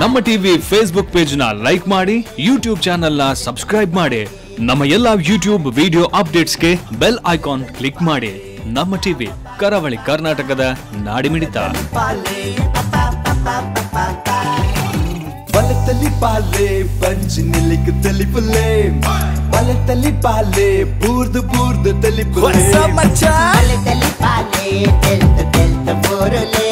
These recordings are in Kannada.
ನಮ್ಮ ಟಿವಿ ಫೇಸ್ಬುಕ್ ಪೇಜ್ನ ಲೈಕ್ ಮಾಡಿ ಯೂಟ್ಯೂಬ್ ಚಾನೆಲ್ನ ಸಬ್ಸ್ಕ್ರೈಬ್ ಮಾಡಿ ನಮ್ಮ ಎಲ್ಲಾ ಯೂಟ್ಯೂಬ್ ವಿಡಿಯೋ ಅಪ್ಡೇಟ್ಸ್ಗೆ ಬೆಲ್ ಐಕಾನ್ ಕ್ಲಿಕ್ ಮಾಡಿ. ನಮ್ಮ ಟಿವಿ ಕರಾವಳಿ ಕರ್ನಾಟಕದ ನಾಡಿಮಿಡಿತ. ಬಲತಲಿ ಪಾಲೆ ಪಂಚ್ ನಿಲಿಕ್ ತಲಿಪುಲೆ. ಪುಲ್ಲೆ ಬಲತಲಿ ಪಾಲೆ ಬೂರ್ದು ಬೂರ್ದು ತಲಿಪುಲೆ. ಪುಲ್ಲೆ ಬಲದಲ್ಲಿ ಪಾಲೆ ತೆಲ್ತ ತೆಲ್ತ ಬೋರಲೆ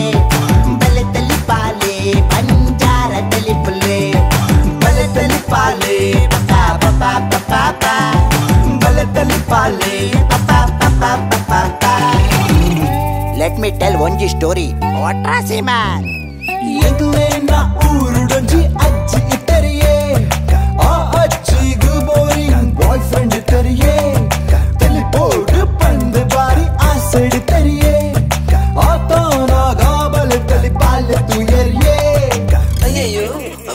ಪಪಾ ಪಪಾ ಪಪಾ ಪಾ ಬಲತಲಿ ಪಾಲೆ ಪಪಾ ಪಪಾ ಪಪಾ ಪಾ ಲೆಟ್ ಮಿ ಟೆಲ್ ಒಂಜಿ ಸ್ಟೋರಿ ಒಟ್ರಾಸಿ ಮ್ಯಾನ್ ಎದುರೇ ನಾ ಊರುಡೊಂಜಿ ಅಜ್ಜಿ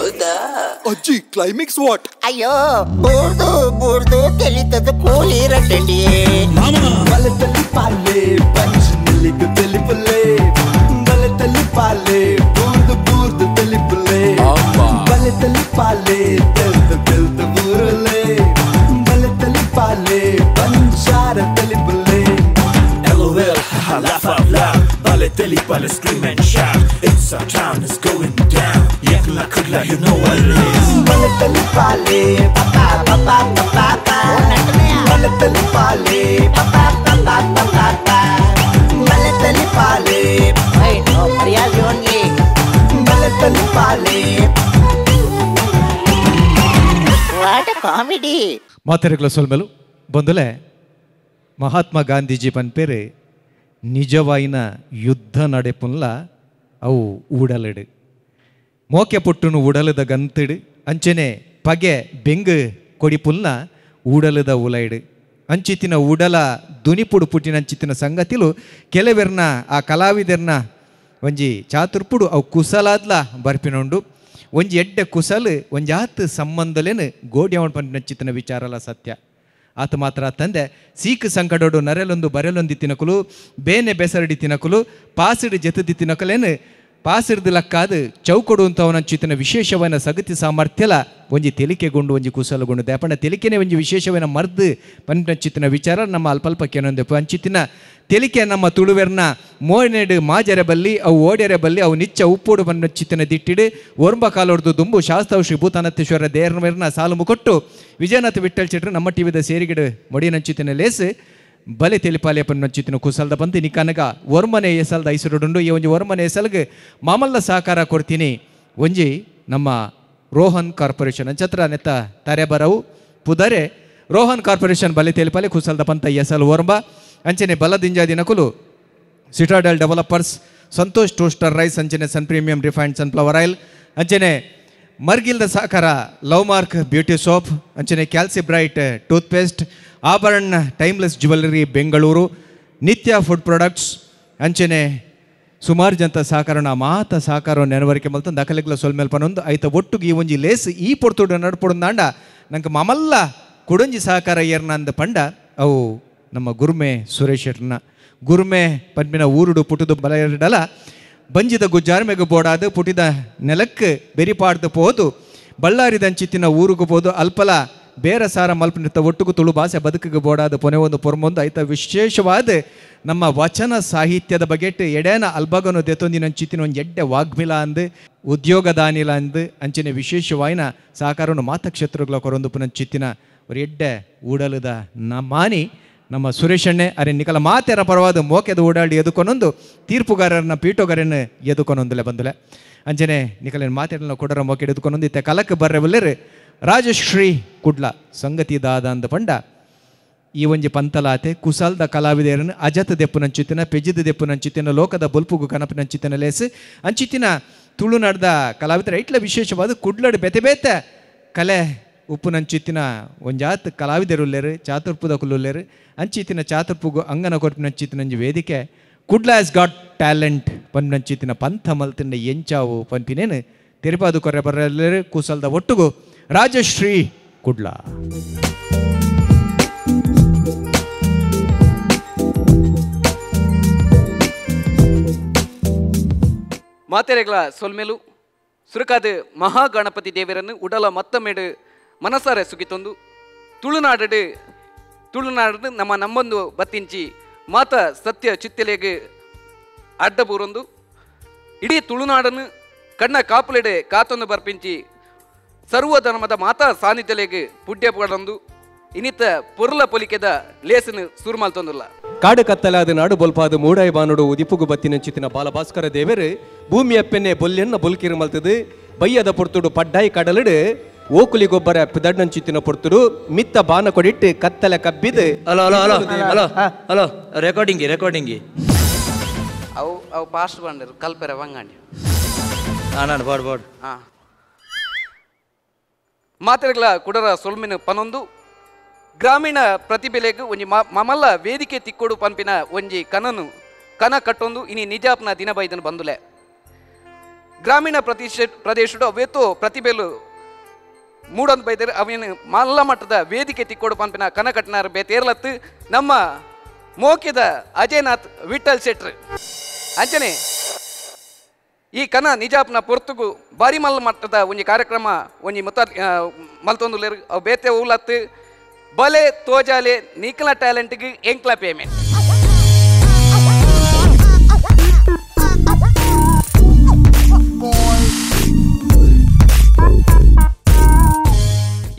ಹೌದಾ? ಅಜ್ಜಿ ಕ್ಲೈಮಿಕ್ಸ್ ವಾಟ್ ಅಯ್ಯೋ ಬೂರ್ದು ಬೂರ್ದು ತೆಲಿತದ ಕೂಲಿ ರಟ್ಟಂಡಿಯೇ ಬಲತಲಿ ಪಾಲೆ ಪಂಚ್ ನಿಲಿಕ್ ತಲಿ ಪುಲ್ಲೆ ಬಲತಲಿ ಪಾಲೆ ಬೂರ್ದು ಬೂರ್ದು ತಲಿ ಪುಲ್ಲೆ ಬಲತಲಿ ಪಾಲೆ ತೆಲ್ತ ತೆಲ್ತ ಬೂರಲೆ ಬಲತಲಿ ಪಾಲೆ ಪಂಚಾರ ತಲಿ ಪುಲ್ಲೆ LOL, haha, laugh out loud. Balotelli, balo, scream and shout. It's our town, it's going down. Kudla, you know what it is. ಬಲತಲಿ ಪಾಲೆ ಪಪಾ ಪಪಾ ಪಪಾ ಪಾ ಬಲತಲಿ ಪಾಲೆ ಪಪಾ ಪಪಾ ಪಪಾ ಪಾ ಬಲತಲಿ ಪಾಲೆ Hey, no, Maria's only. ಬಲತಲಿ ಪಾಲೆ What a comedy. ಮಾತೆರೆಗಳ ಸೊಲ್ಮೆಲು ಬಂದಲೆ ಮಹಾತ್ಮ ಗಾಂಧೀಜಿ ಪನ್ಪೇರೆ ನಿಜವಾಯಿನ ಯುದ್ಧ ನಡೆಪುನ್ಲ ಅವು ಊಡಲಡು ಮೋಕೆ ಪುಟ್ಟುನು ಉಡಲದ ಗಂತಿಡು. ಅಂಚನೆ ಪಗೆ ಬೆಂಗು ಕೊಡಿಪುಲ್ನ ಉಡಲದ ಉಲೈಡು. ಅಂಚಿತಿನ ಉಡಲ ದುನಿಪುಡು ಪುಟ್ಟಿನ ಅಂಚಿತಿನ ಸಂಗತಿಲು ಕೆಲವೆರ್ನ, ಆ ಕಲಾವಿದರ್ನ ಒಂಜಿ ಚಾತುರ್ಪುಡು ಅವು ಕುಸಲಾದ್ಲ ಬರ್ಪಿನೊಂಡು. ಒಂಜಿ ಎಡ್ಡೆ ಕುಸಲ್, ಒಂಜಿ ಆತ ಸಂಬಂಧಲೇನು ಗೋಡ್ಯಾವಣ್ ಪಂಚಿತ್ತಿನ ವಿಚಾರಲ ಸತ್ಯ. ಆತ ಮಾತ್ರ ತಂದೆ, ಸೀಕ್ ಸಂಕಡೋಡು ನರೆಲೊಂದು ಬರೆಲೊಂದಿ ತಿನಕುಲು, ಬೇನೆ ಬೆಸರಡಿ ತಿನಕುಲು, ಪಾಸಿಡ್ ಜತದಿ ತಿನಕಲೇನು ಪಾಸಿಡ್ದು ಲಕ್ಕಾದು ಚೌಕೊಡು ಅಂತ ಅವನಂಚಿತಿನ ವಿಶೇಷವನ ಸಗತಿ ಸಾಮರ್ಥ್ಯಲ ಒಂಜಿ ತೆಲಿಕೆಗೊಂಡು, ಒಂಜಿ ಕುಸಲಗೊಂಡು ದಯಪಂಡ ತೆಲಿಕೆನೆ ಒಂಜಿ ವಿಶೇಷವನ ಮರ್ದು ಚಿತ್ತಿನ ವಿಚಾರ ನಮ್ಮ ಅಲ್ಪಲ್ಪ ಕೆನೊಂದೆಪ್ಪು ಅಂಚಿತ್ತಿನ ತೆಲಿಕೆ ನಮ್ಮ ತುಳುವೆರ್ನ ಮೋನೆಡು ಮಾಜರೆ ಬಲ್ಲಿ, ಅವು ಓಡೆರೆ ಬಲ್ಲಿ, ಅವು ನಿಚ್ಚ ಉಪ್ಪೋಡು ಚಿತ್ತಿನ ದಿಟ್ಟಿಡು. ಒರ್ಂಬ ಕಾಲೊಡ್ದು ದುಂಬು ಶಾಸ್ತವ ಶ್ರೀ ಭೂತಾನತ್ತೇಶ್ವರ ದೇರ್ನವೆರ್ನ ಸಾಲು ಮುಕೊಟ್ಟು ವಿಜಯನಾಥ ವಿಠಲ್ ಚಿಟ್ರು ನಮ್ಮ ಟಿವಿದ ಸೇರಿಗಿಡು ಮೊಡಿನಂಚಿತ್ತಿನ ಲೇಸು. ಬಲೆ ತೆಲಿಪಾಲೆ ಪನ್ನಂಚಿತ್ತಿನ ಕುಸಲ್ದ ಬಂದು ನಿಕನಗ ಒರ್ಮನೆ ಎಸಲ್ದ ಐಸುರುಡುಂಡು, ಈ ಒಂಜಿ ಒರ್ಮನೆ ಎಸಲ್ಗೆ ಮಾಮಲ್ಲ ಸಹಕಾರ ಕೊಡ್ತೀನಿ. ಒಂಜಿ ನಮ್ಮ ರೋಹನ್ ಕಾರ್ಪೊರೇಷನ್, ಅಂಚತ್ರ ನೆತ್ತ ತಾರೆ ಬರವು. ಪುದರೆ ರೋಹನ್ ಕಾರ್ಪೊರೇಷನ್ ಬಲೆ ತೆಲಿಪಾಲೆ ಕುಸಲ್ದ ಪಂತ ಎಸಲ್ ವರ್ಮ. ಅಂಚನೆ ಬಲದಿಂಜ ದಿನಕುಲು Citadel developers, Santosh toaster rice, ಅಂಚನೆ sun premium refined sunflower oil. ಅಂಚನೆ ಮರ್ಗಿಲ್ದ ಸಹಕಾರ ಲವ್ ಮಾರ್ಕ್ ಬ್ಯೂಟಿ ಸೋಪ್, ಅಂಚನೆ Calci bright toothpaste Abharan timeless jewellery Bengaluru, Nitya food products ಅಂಚನೆ, ಸುಮಾರು ಜನತ ಸಹಕಾರನ ಮಾತ ಸಹಕಾರ ನೆನವರಿಕೆ ಮಲ್ತ, ದಾಖಲೆಗಳ ಸೊಲ್ಮೇಲ್ ಪನೊಂದು ಐತ ಒಟ್ಟುಗೆ ಈ ಒಂಜಿ ಲೇಸ್, ಈ ಪೊರ್ತುಡು ನಡ್ಪೊಡುಂದಾಂಡ ನಂಗೆ ಮಮಲ್ಲ ಕುಡಂಜಿ ಸಹಕಾರ ಏರ್ನ ಅಂದ ಪಂಡ, ಅವು ನಮ್ಮ ಗುರುಮೆ ಸುರೇಶ್ ಶೆಟ್ರನ ಗುರುಮೆ ಪನ್ಪಿನ ಊರುಡು ಪುಟುದು ಬಲ ಬಂಜಿದ ಗುಜ್ಜಾರ್ಮೆಗೆ ಬೋಡಾದ, ಪುಟಿದ ನೆಲಕ್ಕೆ ಬೆರಿಪಾಡ್ದು ಪೋದು ಬಳ್ಳಾರಿದಂಚಿತ್ತಿನ ಊರುಗು ಪೋದು, ಅಲ್ಪಲ ಬೇರೆ ಸಾರ ಮಲ್ಪನಿರ್ತ ಒಟ್ಟಿಗೂ ತುಳು ಭಾಷೆ ಬದುಕಿಗೆ ಬೋಡಾದ ಪೊನೆ ಒಂದು ಪೊರ್ಮೊಂದು ಐತ ವಿಶೇಷವಾದ ನಮ್ಮ ವಚನ ಸಾಹಿತ್ಯದ ಬಗೆಟ್ ಎಡೇನ ಅಲ್ಬಗನು ದೆತೊಂದಿನಂಚಿತ್ತಿನ ಒಂದು ಎಡ್ಡೆ ವಾಗ್ಮಿಲ ಅಂದು ಉದ್ಯೋಗದಾನಿಲ ಅಂದು, ಅಂಚಿನ ವಿಶೇಷವಾಯಿನ ಸಹಕಾರವನ್ನು ಮಾತಕ್ಷೇತ್ರಗಳ ಕೊರೊಂದು ಪುನಂಚಿತ್ತಿನ ஒரு ಎಡ್ಡೆ ಊಡಲದ ನ ನಮ್ಮ ಸುರೇಶಣ್ಣೆ ಅರೆ ನಿಕಲ ಮಾತೆರ ಪರವಾದ ಮೋಕೆದ ಓಡಾಡಿ ಎದುಕೊನೊಂದು, ತೀರ್ಪುಗಾರರನ್ನ ಪೀಠೋಗಾರನ್ನ ಎದುಕೊನೊಂದುಲೆ ಬಂದುಲೆ. ಅಂಜನೆ ನಿಕಲಿನ ಮಾತೆರನ್ನ ಕೊಡರ ಮೋಕೆ ಎದುಕೊನೊಂದು ಇತ್ತೆ ಕಲಕ್ಕೆ ಬರ್ರೆ ಬಲ್ಲೆರು ರಾಜಶ್ರೀ ಕುಡ್ಲ ಸಂಗತಿ ದಾದ ಅಂದ ಪಂಡ ಈ ಒಂಜಿ ಪಂತಲಾತೆ, ಕುಸಲ್ದ ಕಲಾವಿದೆಯರನ್ನು ಅಜತ ದೆಪ್ಪು ದೆಪ್ಪುನಂಚಿತ್ತಿನ ಪೆಜಿದ ದೆಪ್ಪುನಂಚಿತ್ತಿನ ಲೋಕದ ಬೊಲ್ಪುಗು ಕನಪಿನಂಚಿತ್ತಿನ ಲೇಸು ಅಂಚಿತ್ತಿನ ತುಳುನಾಡ್ದ ಕಲಾವಿದರ ಇಟ್ಲ ವಿಶೇಷವಾದ ಕುಡ್ಲಡ್ ಬೆತೆ ಬೇತೆ ಕಲೆ ಉಪ್ಪುನಂಚಿತ್ತಿನ ಒಂಜಾತ್ ಕಲಾವಿದರುಲ್ಲೇರು, ಚಾತುರ್ಪುದ ಕುಲ್ಲುಲ್ಲೇರು ಅಂಚಿತ್ತಿನ ಚಾತುರ್ಪುಗು ಅಂಗನ ಕೊರ್ಪಿನಂಚಿತ್ತಿನಂಜಿ ವೇದಿಕೆ, ಕುಡ್ಲ ಆಸ್ ಗಾಟ್ ಟ್ಯಾಲೆಂಟ್ ಪನ್ಪಂಚಿತ್ತಿನ ಪಂಥ ಮಲ್ತಿನ ಎಂಚಾವು ಪನ್ಪಿನೇನು, ತಿರುಪಾದು ಕೊರೆ ಬರಲೇರು ಕುಸಲ್ದ ಒಟ್ಟುಗು ರಾಜಶ್ರೀ ಕುಡ್ಲ. ಮಾತೆರೆಗಳ ಸೊಲ್ಮೆಲು, ಸುರಕಾದ ಮಹಾಗಣಪತಿ ದೇವರನ್ನು ಉಡಲ ಮತ್ತೊಮ್ಮೆಡು ಮನಸಾರೆ ಸುಗಿತೊಂದು. ತುಳುನಾಡು ತುಳುನಾಡು ನಮ್ಮ ನಮ್ಮೊಂದು ಬತ್ತಿಂಚಿ ಮಾತ ಸತ್ಯ ಚಿತ್ತಲೆಗೆ ಅಡ್ಡ ಬೂರೊಂದು ಇಡೀ ತುಳುನಾಡನ್ನು ಕಣ್ಣ ಕಾಪುಲೆಡೆ ಕಾತೊಂದು ಬರ್ಪಿಂಚಿ ಸರ್ವ ಧರ್ಮದ ಮಾತಾ ಸಾನ್ನಿಧ್ಯಲೆಗೆ ಪುಡ್ಯ ಪಡಂದು ಇನಿತ ಪೊರ್ಲ ಪೊಲಿಕೆದ ಲೇಸನು ಸುರುಮಲ್ತೊಂದುಲ್ಲ ಕಾಡು ಕತ್ತಲಾದ ನಾಡು ಬೊಲ್ಪಾದ ಮೂಡಾಯಿ ಬಾನುಡು ಉದಿಪುಗು ಬತ್ತಿನಂಚಿತಿನ ಬಾಲಭಾಸ್ಕರ ದೇವರು ಭೂಮಿಯ ಪೆನ್ನೆ ಬೊಲ್ಲೆನ್ನ ಬೊಲ್ಕಿರು ಮಲ್ತದು. ಬಯ್ಯದ ಪೊರ್ತುಡು ಪಡ್ಡಾಯಿ ಕಡಲಡು ಓಕುಲಿ ಗೊಬ್ಬರ ಪಿದಡ್ನಂಚಿತ್ತಿನ ಪೊರ್ತುಡು ಮಿತ್ತ ಬಾನ ಕೊಡಿಟ್ಟು ಕತ್ತಲೆ ಕಬ್ಬಿದು. Hello hello hello hello hello recording recording ಅವು ಅವು ಪಾಸ್ಟ್ ಬಂಡರು ಕಲ್ಪೆರೆ ವಂಗಾಂಡಿ ನಾನು ಬಾಡ್ ಬಾಡ್ ಆ ಮಾತ್ರೆಗಳ ಕುಡರ ಸೊಲ್ಮಿನ ಪನೊಂದು, ಗ್ರಾಮೀಣ ಪ್ರತಿಭೆಲೆಗ್ ಒಂಜಿ ಮಮಲ್ಲ ವೇದಿಕೆ ತಿಕ್ಕೊಡು ಪಂಪಿನ ಒಂಜಿ ಕನನು, ಕನ ಕಟ್ಟೊಂದು ಇನಿ ನಿಜಾಪ್ನ ದಿನ ಬೈದನು ಬಂದುಲೆ. ಗ್ರಾಮೀಣ ಪ್ರದೇಶ ಪ್ರದೇಶಡು ಅವೇತೋ ಪ್ರತಿಭೆಲು ಮೂಡೊಂದು ಬೈದರೆ ಅವೇನು ಮಲ್ಲ ಮಟ್ಟದ ವೇದಿಕೆ ತಿಕ್ಕೊಡು ಪಂಪಿನ ಕನ ಕಟ್ಟನಾರ ಬೇತೇರ್ಲತ್ತು ನಮ್ಮ ಮೋಕ್ಯದ ಅಜಯನಾಥ್ ವಿಠಲ್ ಶೆಟ್ರ್. ಅಂಚನೆ ಈ ಕನ ನಿಜಾಪ್ನ ಪೊರ್ತುಗು ಬಾರಿ ಮಲ್ಲ ಮಟ್ಟದ ಒಂಜಿ ಕಾರ್ಯಕ್ರಮ, ಒಂಜಿ ಮತ ಮಲ್ತೊಂದು ಅವು ಬೇತೆ ಊಲತ್ತು. ಬಲೆ ತೋಜಾಲೆ ನೀಕಲ ಟ್ಯಾಲೆಂಟ್ಗೆ ಎಂಕ್ಲ ಪೇಮೆಂಟ್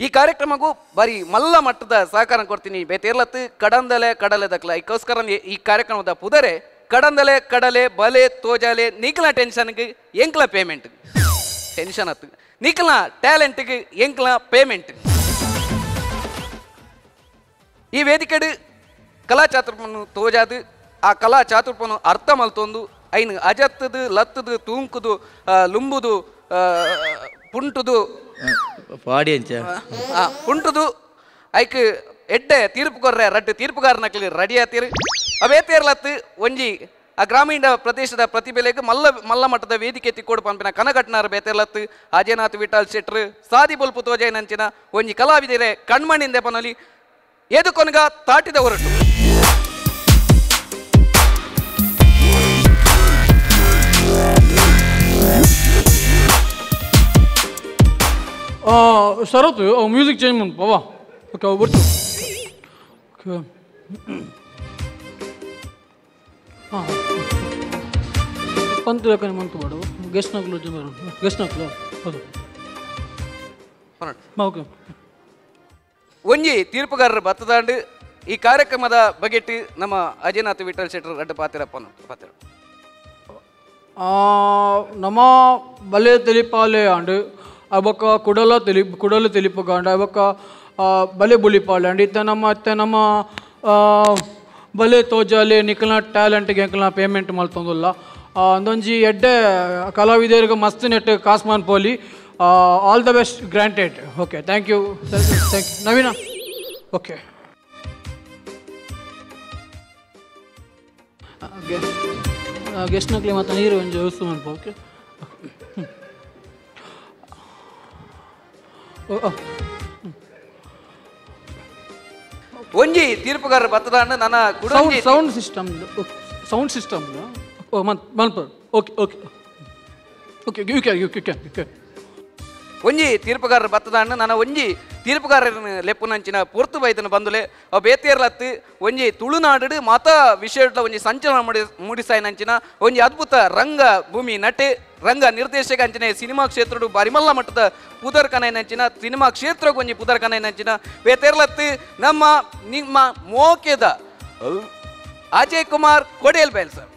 ಈ ಕಾರ್ಯಕ್ರಮಗೂ ಬಾರಿ ಮಲ್ಲ ಮಟ್ಟದ ಸಹಕಾರ ಕೊಡ್ತೀನಿ. ಬೇತೇರ್ಲತ್ತು ಕಡಂದಲೆ ಕಡಲೆ ದಕ್ಲ ಇದಕ್ಕೋಸ್ಕರ ಈ ಕಾರ್ಯಕ್ರಮದ ಪುದರೆ ಕಡಂದಲೆ ಕಡಲೆ ಬಲೆ ತೋಜಾಲೆ ನೀಕಲ ಟೆನ್ಷನ್ಗೆ ಎಂಕ್ಲ ಪೇಮೆಂಟ್ ಟೆನ್ಷನ್ ಅತ್ತು ನೀಕಲ ಟ್ಯಾಲೆಂಟ್ಗೆ ಎಂಕ್ಲ ಪೇಮೆಂಟ್ ಈ ವೇದಿಕೆಡು ಕಲಾ ಚಾತುರ್ಪನು ತೋಜಾದು ಆ ಕಲಾ ಚಾತುರ್ಪನು ಅರ್ಥ ಮಲ್ತೊಂದು ಐನು ಅಜತ್ತದು ಲತ್ತದು ತೂಂಕುದು ಲುಂಬುದು ಆ, ಪುಂಟುದು. ಆ, ಪುಂಟುದು ಐಕ್ ಎಡ್ಡೆ ತೀರ್ಪು ಕೊರ್ರೆ ರಡ್ಡು ತೀರ್ಪುಗಾರನಕ್ಲಿ ರೆಡಿ ಆತೀರಿ? ಅವೇ ತೇರ್ಲತ್ತು ಒಂಜಿ ಆ ಗ್ರಾಮೀಣ ಪ್ರದೇಶದ ಪ್ರತಿಭೆಲೆಗೆ ಮಲ್ಲ ಮಲ್ಲ ಮಟ್ಟದ ವೇದಿಕೆ ತಿಕ್ಕೋಡು ಪಂಪಿನ ಕನಗಟ್ನಾರ ಬೇತೆರ್ಲತ್ತು ಅಜಯನಾಥ್ ವಿಠಲ್ ಶೆಟ್ರ್, ಸಾದಿ ಬೊಲ್ಪು ತೋಜಯನಂಚಿನ ಒಂಜಿ ಕಲಾವಿದರೆ ಕಣ್ಮಣಿಂದೆ ಪನಲಿ ಏದು ಕೊನಗ ತಾಟಿದ ಹೊರಟು ಅವು ಮ್ಯೂಸಿಕ್ ಚೇಂಜ್ ಮಾಡಿ ಓಕೆ ಬರ್ತು ಓಕೆ. ಹಾಂ. ಪಂತು ಮಂತು ಮಾಡು. ಗೆಸ್ಟ್ ನಕ್ಲು ಗೆಸ್ಟ್ ನಕ್ಲು ಹೌದು. ಓಕೆ ಒಂಜಿ ತೀರ್ಪುಗಾರರು ಬತ್ತದಾಂಡು ಈ ಕಾರ್ಯಕ್ರಮದ ಬಗೆಟ್ ನಮ್ಮ ಅಜಯನಾಥ್ ವಿಠಲ್ ಶೆಟ್ಟರ್ ಅಡ್ಡ ಪಾತಿರಪ್ಪ ಪಾತಿರ. ಆ, ನಮ್ಮ ಬಲೆ ತೆಲಿಪಾಲೆ ಆಂಡು ಅವಕ್ಕ ಕುಡಲ ತೆಲಿ ಕುಡಲ ತೆಲಿಪಗಾಂಡ ಅವಕ್ಕ ಬಲೆ ಬುಳಿಪಾಲೆ ಆಂಡು ಇತ್ತ ನಮ್ಮ ಇತ್ತ ನಮ್ಮ ಆ, ಬಲೆ ತೋಜಾಲೆ ನಿಕ್ಲ ಟ್ಯಾಲೆಂಟ್ಗೆ ಎಂಕಲ್ನ ಪೇಮೆಂಟ್ ಮಲ್ತೊಂದುಲ್ಲ ಅಂದೊಂಜಿ ಎಡ್ಡೆ, ಕಲಾವಿದರಿಗೆ ಮಸ್ತ್ ನೆಟ್ ಕಾಸ್ಮಾನ್ ಪೋಲಿ. All the best granted okay thank you thank you Naveen? Okay ಗೆಸ್ಟ್ನಕ್ಲಿ ಮತ್ತು ನೀರು ಒಂದು ವ್ಯವಸ್ಥೆ ಓಕೆ ಓಕೆ ಒಂಜಿ ತೀರ್ಪುಗಾರರು ಬತ್ತದಾಂಡು ನನ್ನ ಸೌಂಡ್ ಕುಡಂಜಿ ಸೌಂಡ್ ಸಿಸ್ಟಮ್ ಸೌಂಡ್ ಸಿಸ್ಟಮ್ ಓ ಮನ್ ಮನ್ಪ okay okay okay you can you can you can ಒಂಜಿ ತೀರ್ಪುಗಾರರು ಬತ್ತದಾಂಡು ನನ್ನ ಒಂಜಿ ತೀರ್ಪುಗಾರನ ಲೆಪ್ಪುನಂಚಿನ ಪೊರ್ತು ಬೈತನ ಬಂದುಲೆ, ಅವು ಬೇತೇರ್ಲತ್ತು ಒಂಜಿ ತುಳುನಾಡು ಮತ ವಿಷಯದ ಒಂಜಿ ಸಂಚಲನ ಮೂಡಿ ಮೂಡಿಸಾಯ್ನಂಚಿನ ಒಂಜಿ ಅದ್ಭುತ ರಂಗ ಭೂಮಿ ನಟೆ, ರಂಗ ನಿರ್ದೇಶಕ ಅಂಚಿನ ಸಿನಿಮಾ ಕ್ಷೇತ್ರಡು ಬರಿಮಲ್ಲ ಮಟ್ಟದ ಪುದರ್ ಕನೈನಂಚಿನ ಸಿನಿಮಾ ಕ್ಷೇತ್ರಕ್ಕೆ ಒಂಜಿ ಪುದರ್ ಕನೈನಂಚಿನ ಬೇತೇರ್ಲತ್ತು ನಮ್ಮ ನಿಮ್ಮ ಮೋಕೆದ ಅಜಯ್ ಕುಮಾರ್ ಕೊಡೇಲ್ ಬೈಲ್ ಸರ್.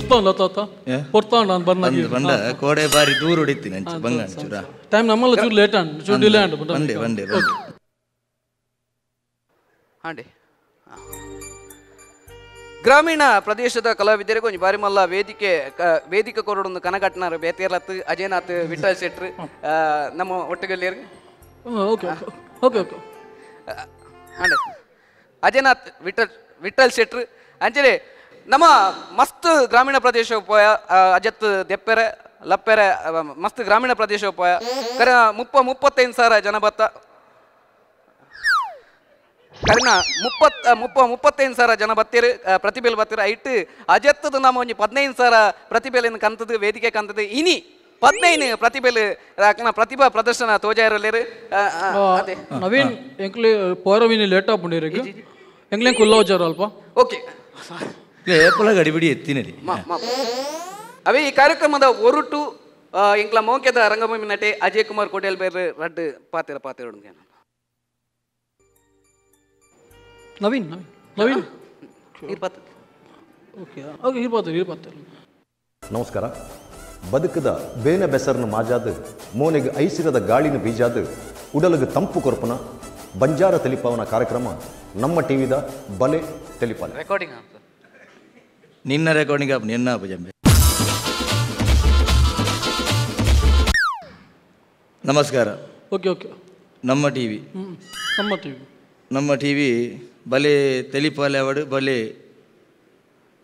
ಹೊರ್ತಾಂಡ ತಾತ? ಹೊರ್ತಾಂಡ ನಾನು ಬಂದು ಬಂದ ಕೋಡೆ ಬಾರಿ ದೂರ ಹೊಡಿತೀನಿ ಅಂಚ ಬಂಗ ಚೂರ ಟೈಮ್ ನಮ್ಮಲ್ಲ ಚೂರು ಲೇಟ್ ಅಂಡ್ ಚೂರು ಡಿಲೇ ಅಂಡ್ ಬಂದೆ ಬಂದೆ ಬಂದೆ ಹಾಂಡಿ. ಗ್ರಾಮೀಣ ಪ್ರದೇಶದ ಕಲಾವಿದರಿಗೆ ಒಂದು ಬಾರಿ ಮಲ್ಲ ವೇದಿಕೆ ವೇದಿಕೆ ಕೊರಡೊಂದು ಕನಗಟ್ನಾರ ಬೇತೇರ್ಲತ್ ಅಜಯನಾಥ್ ವಿಠಲ್ ಶೆಟ್ರ್ ಆ, ನಮ್ಮ ಒಟ್ಟಿಗೆಲ್ಲಿಯರಿಗೆ ಓಕೆ ಓಕೆ ಓಕೆ ಹಾಂಡೆ. ಅಜಯನಾಥ್ ವಿಠಲ್ ವಿಠಲ್ ಶೆಟ್ರ್. ಅಂಚನೆ ನಮ್ಮ ಮಸ್ತ್ ಗ್ರಾಮೀಣ ಪ್ರದೇಶ ಉಪಾಯ ಅಜತ್ ದೆಪ್ಪೆರೆ ಲಪ್ಪೆರೆ ಮಸ್ತ್ ಗ್ರಾಮೀಣ ಪ್ರದೇಶ ಉಪಾಯ. ಕರೆ ಮುಪ್ಪ ಮುಪ್ಪತ್ತೈದು ಸಾವಿರ ಜನ ಬತ್ತ ಕರಿನ ಮುಪ್ಪತ್ ಮುಪ್ಪ ಮುಪ್ಪತ್ತೈದು ಸಾವಿರ ಜನ ಬತ್ತೀರಿ ಪ್ರತಿಭೆಲ್ ಬತ್ತೀರು? ಐಟ್ ಅಜತ್ತದು ನಮ್ಮ ಒಂಜಿ ಪದಿನೈದು ಸಾವಿರ ಪ್ರತಿಭೆಲಿನ ಕಂತದ ವೇದಿಕೆ ಕಂತದ ಇನಿ ಪದ್ನೈದು ಪ್ರತಿಭೆಲ್ ಅಕ್ನ ಪ್ರತಿಭಾ ಪ್ರದರ್ಶನ ತೋಜಾರಲ್ಲೇರು ಅದೇ. ನವೀನ್ ಎಂಕ್ಲಿ ಪೋರವಿನಿ ಲೇಟ್ ಆಗ್ಬಿಟ್ಟಿರಿ ಎಂಕ್ಲೆ ಕುಲ್ಲ ಹೋಚಾರ ಅಲ್ಪ. ಓಕೆ. ಏಪಲ ಗಡಿಬಿಡಿ ಎತ್ತಿನರಿ ಅವೇ ಈ ಕಾರ್ಯಕ್ರಮದ ಒರುಟು ಆ, ಇಂಕ್ಲ ಮೋಕೆದ ರಂಗಭೂಮಿ ನಟೆ ಅಜಯ್ ಕುಮಾರ್ ಕೋಟೆಲ್ ಬೇರೆ ರಡ್ಡು ಪಾತಿರ ಪಾತಿರ ನವೀನ್ ನವೀನ್ ನವೀನ್ ಇರ್ಬತ್ತು ಓಕೆ ಓಕೆ ಇರ್ಬೋದು ಇರ್ಬೋದು ನಮಸ್ಕಾರ ಬದುಕದ ಬೇನೆ ಬೆಸರನ್ನು ಮಾಜಾದ ಮೋನೆಗೆ ಐಸಿರದ ಗಾಳಿನ ಬೀಜಾದ ಉಡಲಗ ತಂಪು ಕೊರ್ಪನ ಬಂಜಾರ ತೆಲಿಪಾವನ ಕಾರ್ಯಕ್ರಮ ನಮ್ಮ ಟಿವಿದ ಬಲೆ ತೆಲಿಪಾಲೆ ರೆಕಾರ್ಡಿಂಗ್ ಅಂತ ನಿನ್ನ ರೆಕಾರ್ಡಿಂಗ್ ಆಪ್ ನಿನ್ನ ಭುಜಂಬೆ ನಮಸ್ಕಾರ. Okay okay Namma T V Namma T V Namma T V ಬಲೆ ತೆಲಿಪಾಲೆ ಅವಡು ಬಲೆ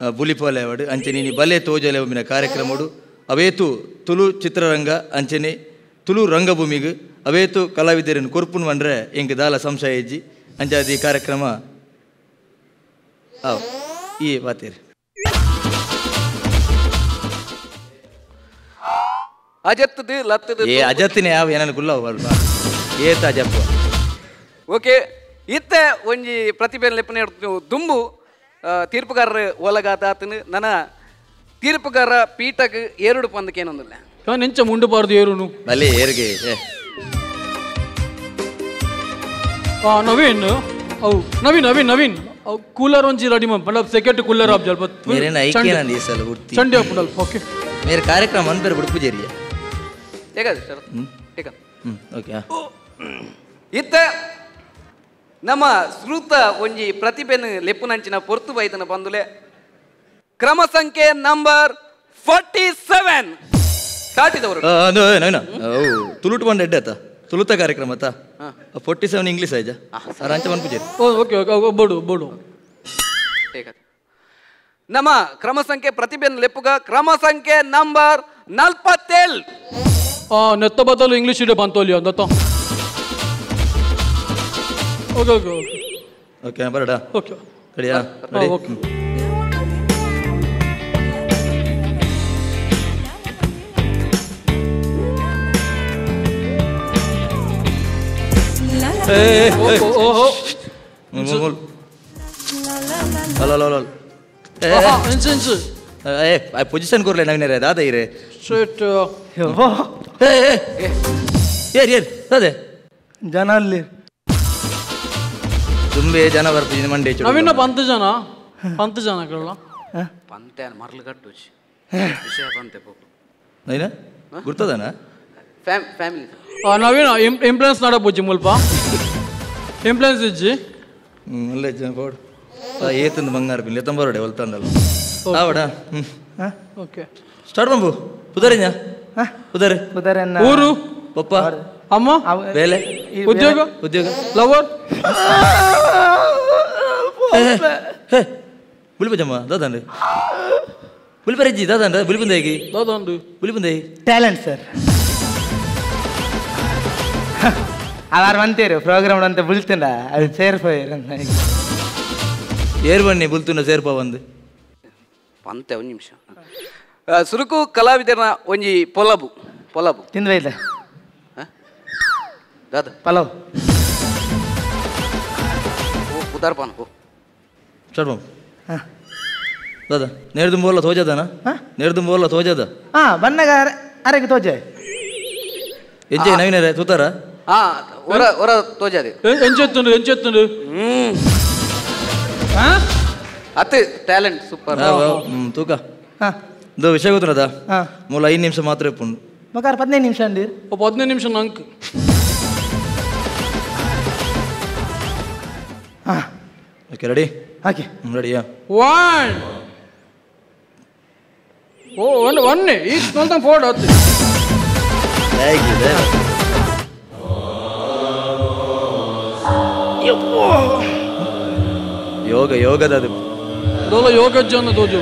ಬುಲಿಪಾಲೆ ಅವಡು ಅಂಚನೆ ನೀ ಬಲೆ ತೋಜಲೆ ಒಮ್ಮಿನ ಕಾರ್ಯಕ್ರಮಡು ಅವೇತು ತುಳು ಚಿತ್ರರಂಗ ಅಂಚನೆ ತುಳು ರಂಗಭೂಮಿಗೆ ಅವೇತು ಕಲಾವಿದರನ್ನು ಕೊರ್ಪುನ್ ಬಂದ್ರೆ ಎಂಗೆ ದಾಲ ಸಂಶಯ ಇಜ್ಜಿ ಅಂಜಾದಿ ಕಾರ್ಯಕ್ರಮ. ಈ ಬಾತೀರಿ ಅಜತ್ತದು ಲತ್ತದು ಏ ಅಜತ್ತಿನ ಯಾವ ಏನಾದ್ರು ಗುಲ್ಲ ಅಲ್ವಾ? ಏತ ಅಜಪ್ಪ ಓಕೆ ಇತ್ತ ಒಂಜಿ ಪ್ರತಿಭೆ ಲೆಪ್ಪನೆ ದುಂಬು ತೀರ್ಪುಗಾರರ ಒಲಗಾತ ಆತನು. ನನ್ನ ತೀರ್ಪುಗಾರ ಪೀಠಕ್ಕೆ ಏರುಡು ಪಂದಕ್ಕೆ ಏನೊಂದಿಲ್ಲ ನೆಂಚ ಮುಂಡಬಾರ್ದು ಏರುನು. ಅಲ್ಲಿ ಏರಿಗೆ ನವೀನ್ ಅವು ನವೀನ್ ನವೀನ್ ನವೀನ್. ಅವು ಕೂಲರ್ ಒಂಜಿ ರೆಡಿ ಮಾ ಮಲಬ್ ಸೆಕೆಟ್ ಕೂಲರ್ ಆಪ್ ಜಲ್ಬತ್ ಮೇರೇನ ಐಕೆ ನಾನು ಈ ಸಲ ಉಡ್ತಿ ಚಂಡಿ ಆಪ್ ಓಕೆ ಮೇರೆ ಕಾರ್ಯಕ್ರಮ ಅಂತರ ಬಿಡ್ಪು ಜರಿಯಾ ಹೇಗದು ಸರ್ ಹೇಗ हम्म ओके हाँ ಇತ್ತ ನಮ್ಮ ಶ್ರೂತ ಒಂಜಿ ಪ್ರತಿಭೆನ ಲೆಪ್ಪುನಂಚಿನ ಪೊರ್ತು ಬೈತನ ಬಂದುಲೆ ಕ್ರಮ ಸಂಖ್ಯೆ ನಂಬರ್ ಫಾರ್ಟಿ ಸೆವೆನ್ ದಾಟಿದವರು ಅದು ನವೀನ ಅವು ತುಳುಟು ಬಂದ ಎಡ್ಡೆ ಆತ ತುಳುತ ಕಾರ್ಯಕ್ರಮ ಆತ ಫೋರ್ಟಿ ಸೆವೆನ್ ಇಂಗ್ಲೀಷ್ ಆಯ್ಜಾ ಸರ್ ಅಂಚ ಬಂದ್ಪು ಜೇರಿ ಓಕೆ ಓಕೆ ಬೋಡು ಬೋಡು ಹೇಗದು ನಮ್ಮ ಕ್ರಮ ಸಂಖ್ಯೆ ಪ್ರತಿಭೆನ ಲೆಪ್ಪುಗ ಕ್ರಮ ಸಂಖ್ಯೆ ನಂಬರ್ ನಲ್ಪತ್ತೇಳ್ ಆ ನೆತ್ತ ಬದಲು ಇಂಗ್ಲೀಷ್ ಇದೆ ಬಂತೋಲಿ ಅಂದತ್ತ ಓಕೆ ಓಕೆ ಓಕೆ ಓಕೆ ಬರಡ ಓಕೆ ರೆಡಿಯಾ ಹಾಂ ರೆಡಿ ಓಕೆ ಓಹೋ ಹಲೋ ಹಲೋ ಹಲೋ ಏ ಇಂಚು ಇಂಚು ಏ ಆ ಪೊಸಿಷನ್ ಕೊರ್ಲೆ ನವೀನ ರೇ ದಾದ ಇರೆ ಸ್ಟ್ರೇಟ್ ಏ ಏ ಏರ್ ಏರ್ ಅದೇ ಜನ ಅಲ್ಲಿ. ತುಂಬೆ ಜನ ಬರ್ತಿದ್ದೀನಿ ಮಂಡೆ ನಾವಿನ್ನ ನವೀನ ಪಂತ ಜನ ಪಂತ ಜನ ಕೇಳಲ್ಲ ಪಂತೆ ಮರ್ಲು ಕಟ್ಟು ವಿಷಯ ಪಂತೆ ನೈನ ಗುರ್ತದನ? ಫ್ಯಾಮ್ ಫ್ಯಾಮಿಲಿ ಆ, ನವೀನ ಇಂಪ್ಲೆನ್ಸ್ ನಡಪೋಜಿ ಮುಲ್ಪ. ಇಂಪ್ಲೆನ್ಸ್ ಇಜ್ಜಿ. ಒಳ್ಳೆ ಜನ ಪೋಡು. ಏತಂದು ಬಂಗಾರ ಬಿಲ್ ಎತ್ತಂಬರೋಡೆ ಹೊಲ್ತಂದಲ್ಲ. ಆವಡ ಹ್ಞೂ ಓಕೆ ಸ್ಟಾರ್ಟ್ ಬಂಬು. ಪುದರಿഞ്ഞ ಪುದರ್ ಉದಾಹರಣೆ ಊರು? ಪಪ್ಪ ಅಮ್ಮ? ಬೇಲೆ? ಉದ್ಯೋಗ? ಉದ್ಯೋಗ. ಲವರ್? ಬುಲ್ಬಜಮ್ಮ ಬುಲಿಪಜಮ್ಮ ದಾದಂಡು ಬುಲಿಪರಜ್ಜಿ ದಾದಂಡ ಬುಲಿಪಂದೇಗಿ. ದಾದಂಡು ಬುಲಿಪಂದೇಗಿ ಟ್ಯಾಲೆಂಟ್ ಸರ್ ಅವಾರು ಅಂತೀರು ಪ್ರೋಗ್ರಾಮ್ ಅಂತ ಬುಲ್ತುಂಡ. ಅದು ಸೇರ್ಪೋಯ್ರು ಏರ್ ಬನ್ನಿ ಬುಲ್ತುನ ಸೇರ್ಪ ಬಂದು. ಪಂತೆ ಒಂದು ನಿಮಿಷ. ಸುರುಕು ಕಲಾವಿದರ ಒಂಜಿ ಪೊಲಬು ಪೊಲಬು ತಿಂದ್ವೈದ ದಾದ ಪಲಾವ್ ಓ ಉದಾರ್ಪಾನ ಓ ಸ್ಟಾರ್ಟ್ ಬಂಬು ದಾದ ನೇರ್ದು ಬೋಲ ತೋಜದನ ನೇರ್ದು ಬೋಲ ತೋಜದ ಹಾ ಬಣ್ಣಗ ಅರೆಗೆ ತೋಜೆ ಎಂಜೆ ನವೀನ ತೂತಾರ ಹಾ ಹೊರ ಹೊರ ತೋಜಾದೆ ಎಂಚೆತ್ತುಂಡು ಎಂಚೆತ್ತುಂಡು ಹ್ಮ್ ಅತ್ತು ಟ್ಯಾಲೆಂಟ್ ಸೂಪರ್ ಹ್ಮ್ ತೂಕ ಹಾ ಇದು ವಿಷಯ ಗೊತ್ತದ ಹಾ. ಮೂಲ ಐದು ನಿಮಿಷ ಮಾತ್ರ ಇಪ್ಪುಂಡು ಮಕಾರ ಹದಿನೈದು ನಿಮಿಷ ಅಂಡಿ ಒಬ್ಬ ಹದಿನೈದು ನಿಮಿಷ ನಂಕ್ ಹಾ. ಓಕೆ ರೆಡಿ ಹಾಕಿ ರೆಡಿಯಾ ಒನ್ ಓ ಒನ್ ಒನ್ನೆ ಈಗ ಸ್ವಂತ ಫೋರ್ಡ್ ಹತ್ತು. ಹೇಗಿದೆ ಯೋಗ ಯೋಗದ ಅದು. ಅದೆಲ್ಲ ಯೋಗ ಜನ ತೋಜು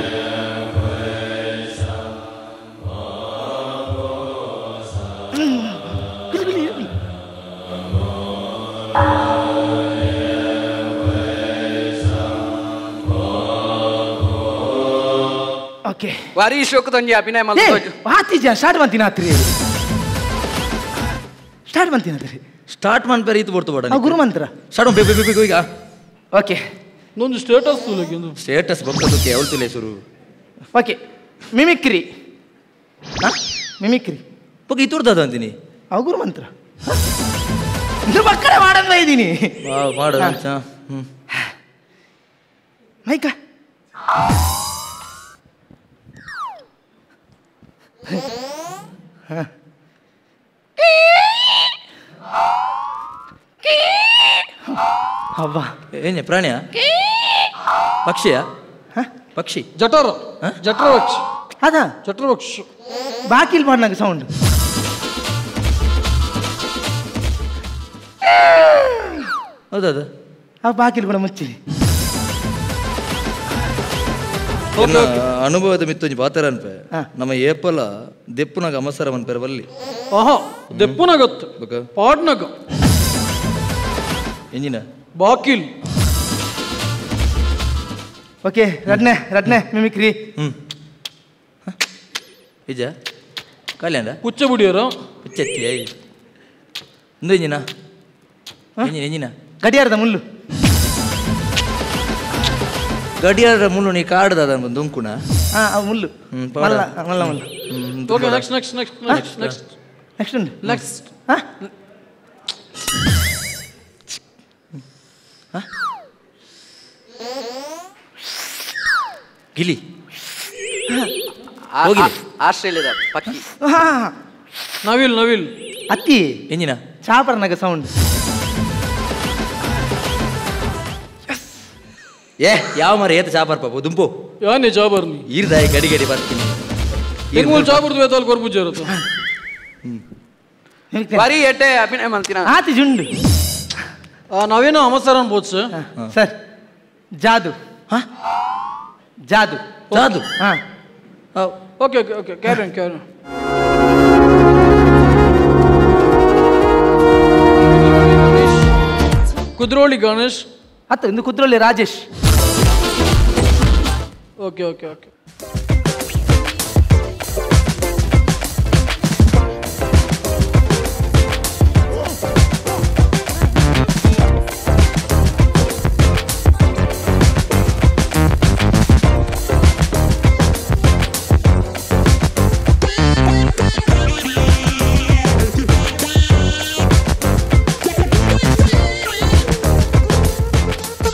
ಓಕೆ. ವಾರಿ ಶೋಕದೊಂಜಿ ಅಭಿನಯ ಏ ಮಲ್ತೋಜು ಆತಿಜ ಸ್ಟಾರ್ಟ್ ಬಂತೀನಿ ಆತ್ರಿ. ಸ್ಟಾರ್ಟ್ ಬಂತೀನಿ ಆತ್ರಿ. ಸ್ಟಾರ್ಟ್ ಮಾಡ್ಬೇರೆ ಇದು ಬರ್ತು ಬೇಡ ಗುರು ಮಂತ್ರ. ಸ್ಟಾರ್ಟ್ ಬೇಕು ಬೇಕು ಬೇಕು ಈಗ ಓಕೆ. ನೊಂದು ಸ್ಟೇಟಸ್ ಸ್ಟೇಟಸ್ ಬರ್ತದಕ್ಕೆ ಅವಳು ತಿಳಿ ಸುರು. ಓಕೆ. ಮಿಮಿಕ್ರಿ ಹಾ ಮಿಮಿಕ್ರಿ ಪಕ್ಕ ಇತುರ್ದದ ಅಂತೀನಿ ಆ ಗುರುಮಂತ್ರ ಇದು ಮಕ್ಕಳೇ ಮಾಡಂದ ಇದ್ದೀನಿ ಮಾಡು ಹಾ. ಹಾ, ಹ್ಮ್. ಮೈಕ. ಅವ್ವ ಏನೇ ಪ್ರಾಣಿಯ ಪಕ್ಷಿಯ ಪಕ್ಷಿ ಜಠರ ಜಠರವಕ್ಷ ಅದ ಜಠರವಕ್ಷ ಬಾಕಿಲ್ ಮಾಡ್ನಾಗ ಸೌಂಡ್ ಹೌದದ ಆ ಬಾಕಿಲ್ ಕೂಡ ಮುಚ್ಚಿರಿ ಎನ್ನ ಅನುಭವದ ಮಿತ್ತೊಂಜಿ ಪಾತ್ರ ಅನ್ಪೆ ನಮ್ಮ ಏಪಲ ದೆಪ್ಪುನಾಗ ಅಮಸರ ಅನ್ಪೇರ ಬಲ್ಲಿ. ಆಹಾ ದೆಪ್ಪುನಾಗತ್ತು ಬಕ. ಪಾಡ್ನಾಗ. ಎಂಜಿನ? ಬಾಕಿಲ್. ಓಕೆ ರಡ್ನೆ ರಡ್ನೆ ಮಿಮಿಕ್ರಿ. ಹ್ಮ್. ಇಜ ಕಲ್ಯಾಣ ಪುಚ್ಚ ಬುಡಿಯೋರು. ಹುಚ್ಚತ್ತಿ ಐ ಇಂದು ಎಂಜಿನ? ಎಂಜಿನ ಎಂಜಿನ? ಗಡಿಯಾರದ ಮುಳ್ಳು ಹ್ಮ್, ಮುಳ್ಳು ನೀ ಮಲ್ಲ ಮಲ್ಲ ಹ್ಮ್, okay next next next next next next ಉಂಟು. ನೆಕ್ಸ್ಟ್ ಹಾ? ಗಿಲಿ. ಹೋಗಿರಿ. ಆಸ್ಟ್ರೇಲಿಯಾದ ಪಕ್ಕಿ. ಹಾ ನವಿಲ್ ನವಿಲ್. ಅತ್ತಿ. ಎಂಜಿನ? ಚಾಪರ್ನಾಗ ಸೌಂಡ್ ಏ ಯಾವ ಮರ? ಏತ ಚಾಪರ್ ಪಾಪ ದುಂಪು. ಯಾನೆ ಜಾಬರ್ನಿ ಇರ್ದಾಯಿ ಗಡಿ ಗಡಿ ಬರ್ತೀನಿ. ಈಗ ಮೂಲ ಜಾಬರ್ದು ವೇತಾಲ್ ಕೊರ್ಬುಜ ಇರುತ್ತೆ? ಬರೀ ಎಟ್ಟೆ ಅಭಿನಯ ಮಾಡ್ತೀನ ಆತಿ ಜುಂಡು. ನಾವೇನೋ ಅಮಸರನ್ ಅನ್ಬೋದು ಸರ್ ಜಾದು. ಹಾ? ಜಾದು. ಜಾದು? ಹಾ. ಓಕೆ ಓಕೆ ಓಕೆ ಕ್ಯಾರನ್ ಕ್ಯಾರನ್ ಕುದ್ರೋಳಿ ಗಣೇಶ್. ಅತ್ತ ಇಂದು Kudroli Rajesh. Okay okay okay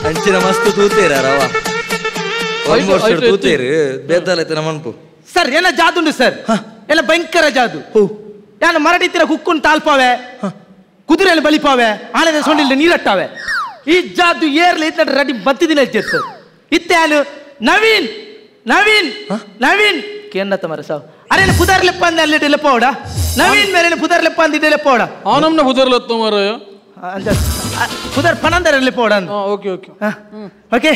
ಅಂಚಿನ ಮಸ್ತ್ ತೂತೇರ ರವ ಆಯ್ತು, ತೂತೇರು ಬೇತಾಲೈತೆ ನಮ್ಮನ್ಪು ಸರ್ ಏನ ಜಾದುಂಡು ಸರ್? ಎಲ್ಲ ಭಯಂಕರ ಜಾದು. ಯಾನು ಮರಡಿ ತೀರ ಕುಕ್ಕುನ್ ತಾಲ್ಪಾವೆ ಕುದುರೆಯಲ್ಲಿ ಬಲಿಪಾವೆ ಆನೆದ ಸೊಂಡಿಲ್ ನೀರಟ್ಟಾವೆ. ಈ ಜಾದು ಏರ್ಲಿ ಇತ್ತ ರೆಡಿ ಬತ್ತಿದಿನ ಇರ್ತೇವೆ ಸರ್. ಇತ್ತೆ ಯಾನು ನವೀನ್ ನವೀನ್ ನವೀನ್. ಕೇಂದ್ರ ಮರ ಸಾವು. ಅರೆ ಪುದರ್ಲೆಪ್ಪ ಅಂದ ಅಲ್ಲಿ ಲೆಪ್ಪೋಡ ನವೀನ್ ಮೇಲೆ ಪುದರ್ಲೆಪ್ಪ ಅಂದಿದ್ದೆ ಲೆಪ್ಪೋಡ ಆ ನಮ್ನ ಮರ? ಮಾರಾಯ ಅಂತ ಪುದರ್ ಅಂತ ಹಾಂ ಓಕೆ ಓಕೆ. ಓಕೆ.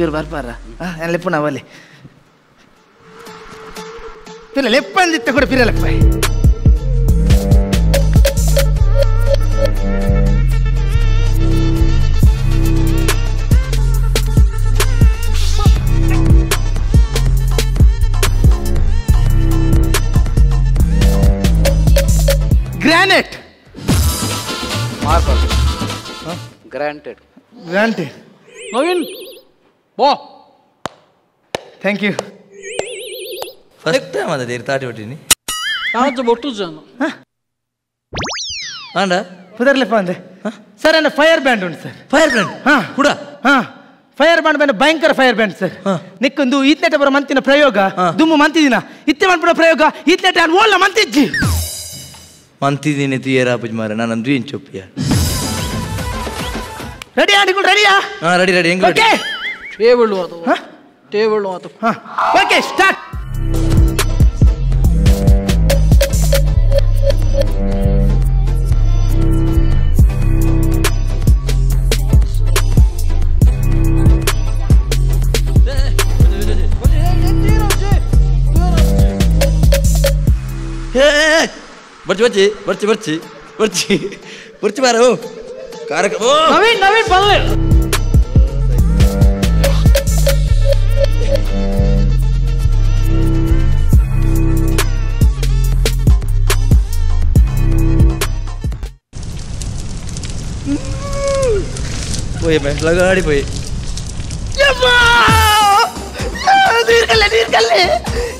ಚೂರು ಬರ್ಪಾರ ಲೆಪ್ಪು ನಾವಲ್ಲಿ ಪಿಲ್ಲ ಲೆಪ್ಪ ಅಂದಿತ್ತ ಕೂಡ ಪಿರ ಲೆಪ್ಪ granite marble granted granted Naveen ಬಾ ಥ್ಯಾಂಕ್ ಯು ಫಸ್ಟ್ ಟೈಮ್ ಅದ ದೇರ್ ತಾಟಿ ಹೊಟ್ಟಿನಿ ಯಾವತ್ತು ಬೊಟ್ಟು ಜನ ಆಂಡ ಪುದರ್ಲೆಪ್ಪ ಅಂದೆ ಸರ್ ನನ್ನ ಫೈರ್ ಬ್ಯಾಂಡ್ ಉಂಟು ಸರ್ ಫೈರ್ ಬ್ರ್ಯಾಂಡ್ ಹಾ ಕೂಡ ಹಾ ಫೈರ್ ಬ್ಯಾಂಡ್ ಬಂದ ಭಯಂಕರ ಫೈರ್ ಬ್ಯಾಂಡ್ ಸರ್ ನಿಕ್ಕೊಂದು ಈತ್ನೆಟ ಬರೋ ಮಂತಿನ ಪ್ರಯೋಗ ದುಮ್ಮು ಮಂತಿದಿನ ಇತ್ತೆ ಮಾಡ್ಬಿಡೋ ಪ್ರಯೋಗ ಈತ್ನೆಟ ಓಲ್ಲ ಮಂತಿಜ್ಜಿ ಮಂತಿದ್ದೀನಿ ತೀಯರ ಅಪ್ಪಜ್ ಮಾರ ನಾನು ಅಂದ್ರಿ ಇಂಚ್ ಒಪ್ಪಿಯ ರೆಡಿ ಆಡಿಗಳು ರೆಡಿಯಾ ಹಾ ರೆಡಿ ರೆಡಿ ಹೆಂಗ್ ರೆಡಿ ಓಕೆ ಠೇವಳು ಅದು. ಠೇವಳು ಅದು. ಓಕೆ ಸ್ಟಾರ್ಟ್ ಬರ್ಚಿ ಬರ್ಚಿ ಬರ್ಚಿ ಬರ್ಚಿ ಬರ್ಚಿ ಬರ್ಚಿ ಬಾರು. ಕಾರ್ಯಕ್ರಮ ನವೀನ್ ನವೀನ್ ಬರಲಿಲ್ಲ போய் மேன் லகாடி போய் யம்மா நீர்கல்ல நீர்கல்ல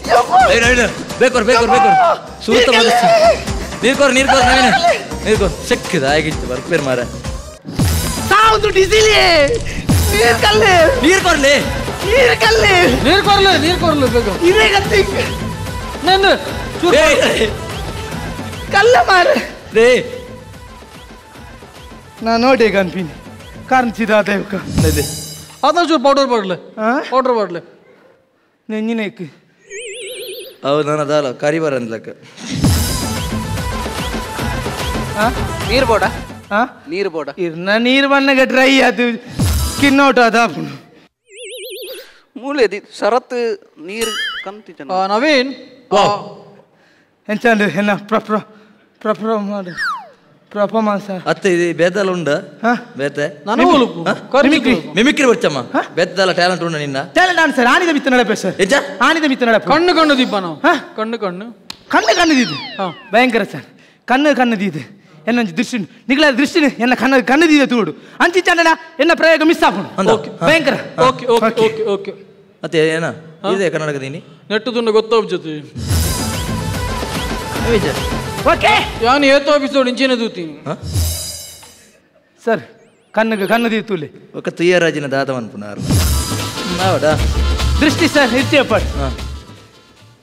யம்மா நைட் நைட் ಬೇಕೋರ್ ಬೇಕೋರ್ ಬೇಕೋರ್ ಸೂತ ಮಗಸ್ಸ ನೀರ್ಕೋರ್ ನೀರ್ಕೋರ್ ನವೀನ ನೀರ್ಕೋರ್ ಸಿಕ್ಕಿದ ಆಗಿತ್ತು ಬರ್ಪೇರ್ ಮಾರ ಸಾವುದು ಡಿಸಿಲಿ ನೀರ್ಕಲ್ಲೆ ನೀರ್ಕೋರ್ಲೆ ನೀರ್ಕಲ್ಲೆ ನೀರ್ಕೋರ್ಲೆ ನೀರ್ಕೋರ್ಲೆ ಬೇಕು ಇರೇ ಗತ್ತಿ ನಾನು ಕಲ್ಲ ಮಾರ ರೇ ನಾ ನೋಡಿ ಕನ್ಪೀನಿ ಕಾಣಿಸಿದ ದೇವಕ ಇದೆ ಅದ ಚೂರು ಪೌಡರ್ ಬಾಡ್ಲೆ ಪೌಡರ್ ಬಾಡ್ಲೆ ನೆಂಜಿನೇಕ್ ಅವು ನಾನು ಅದಲ್ಲ ಕರಿಬಾರ ಅಂದ್ಲಕ್ಕ ನೀರು ಬೋಡ ಹಾ ನೀರು ಬೋಡ ಇರ್ನ ನೀರು ಬಣ್ಣಗೆ ಡ್ರೈ ಅದು ಸ್ಕಿನ್ ಔಟ್ ಅದ ಮೂಲೆ ದಿ ಶರತ್ ನೀರು ಕಂತಿಜನ ಆ, ನವೀನ್ ಎಂಚಂಡು ಎನ್ನ ಪ್ರಪ್ರ ಪ್ರಪ್ರ ಮಾಡು ಪ್ರಪಮಾಸ ಅತ್ತೆ ಇದು ಬೇದಲ್ಲ ಉಂಡ? ಬೇತೆ? ಮಿಮಿಕ್ರಿ. ಮಿಮಿಕ್ರಿ ಬರ್ಚಮ್ಮ. ಬೇದಲ್ಲ ಟ್ಯಾಲೆಂಟ್ ಉಂಡ ನಿನ್ನ. ಟ್ಯಾಲೆಂಟ್ ಆನ್ಸರ್ ಆನಿದ ಮಿತ್ತ ನಡಪೆ ಸರ್. ಎಂಚ? ಆನಿದ ಮಿತ್ತ ನಡಪೆ ಕಣ್ಣು ಕಣ್ಣು ದೀಪ ನಾವು. ಕಣ್ಣು ಕಣ್ಣು. ಕಣ್ಣು ಕಣ್ಣದಿದ್ದು ಭಯಂಕರ ಸರ್. ಕಣ್ಣು ಕಣ್ಣದಿದ್ದು ಎನ್ನೊಂದು ದೃಷ್ಟಿ ನಿಗಳ ದೃಷ್ಟಿ ಎನ್ನ ಕಣ್ಣ ಕಣ್ಣದಿದೆ ತೂಡು. ಅಂಚಿ ಚಂದನ ಎನ್ನ ಪ್ರಯೋಗ ಮಿಸ್ ಆಪುಂಡು. ಭಯಂಕರ. ಓಕೆ ಓಕೆ ಓಕೆ ಓಕೆ ಮತ್ತೆ ಏನ? ಇದೆ ಕರ್ನಾಟಕದೀನಿ ನೆಟ್ಟು ತುಂಡ ಗೊತ್ತಾವ್ ಜೊತೆ. ವಿಜಯ್. ಓಕೆ ಯಾನ್ ಏತೋ ಎಪಿಸೋಡ್ ಇಂಚಿನ ದೂತೀನಿ ಸರ್ ಕಣ್ಣಗೆ ಕಣ್ಣದಿ ತೂಲೆ ఒక తీయరాజిన దాతమనుకున్నారు నావడా ದೃಷ್ಟಿ ಸರ್ ಇರ್ತೀಯ ಪಡ್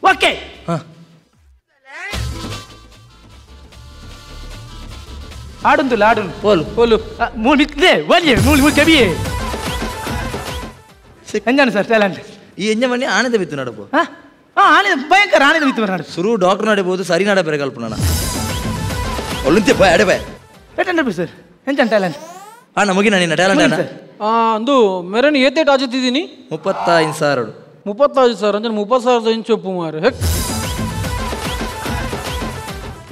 ಓಕೆ ಆಡುಂದು ಆಡುಂದು పోలు పోలు మూడు మిక్కిదే ఓలి మూడు మూడు కవియే ఎంజాను సార్ టాలెంట్ ఈ ఎంజమని ఆనంద ಬಿತ್ತುನಾಡು ಪೋ ಆನಿದ ಭಯಂಕರ ಆನಿದ ಬಿತ್ತು ಬರನಾಡು ಸುರು ಡಾಕ್ಟರ್ ನಡಿಬಹುದು ಸರಿ ನಾಡ ಬೇರೆ ಕಲ್ಪನ ಒಳ್ಳೆ ಬಾಯ್ ಅಡೆ ಬಾಯ್ ಎಟ್ಟಂಡ್ರೆ ಸರ್ ಎಂತ ಟ್ಯಾಲೆಂಟ್ ಆ ನಮಗೆ ನಿನ್ನ ಟ್ಯಾಲೆಂಟ್ ಅಣ್ಣ. ಆ ಅಂದು ಮೆರನ್ ಏತೆ ಆಜತ್ತಿದ್ದೀನಿ ಮುಪ್ಪತ್ತೈದು ಸಾವಿರ ಮುಪ್ಪತ್ತೈದು ಸಾವಿರ ಅಂದ್ರೆ ಮುಪ್ಪತ್ತು ಸಾವಿರದ ಇಂಚು ಒಪ್ಪು ಮಾರು. ಹೆಕ್.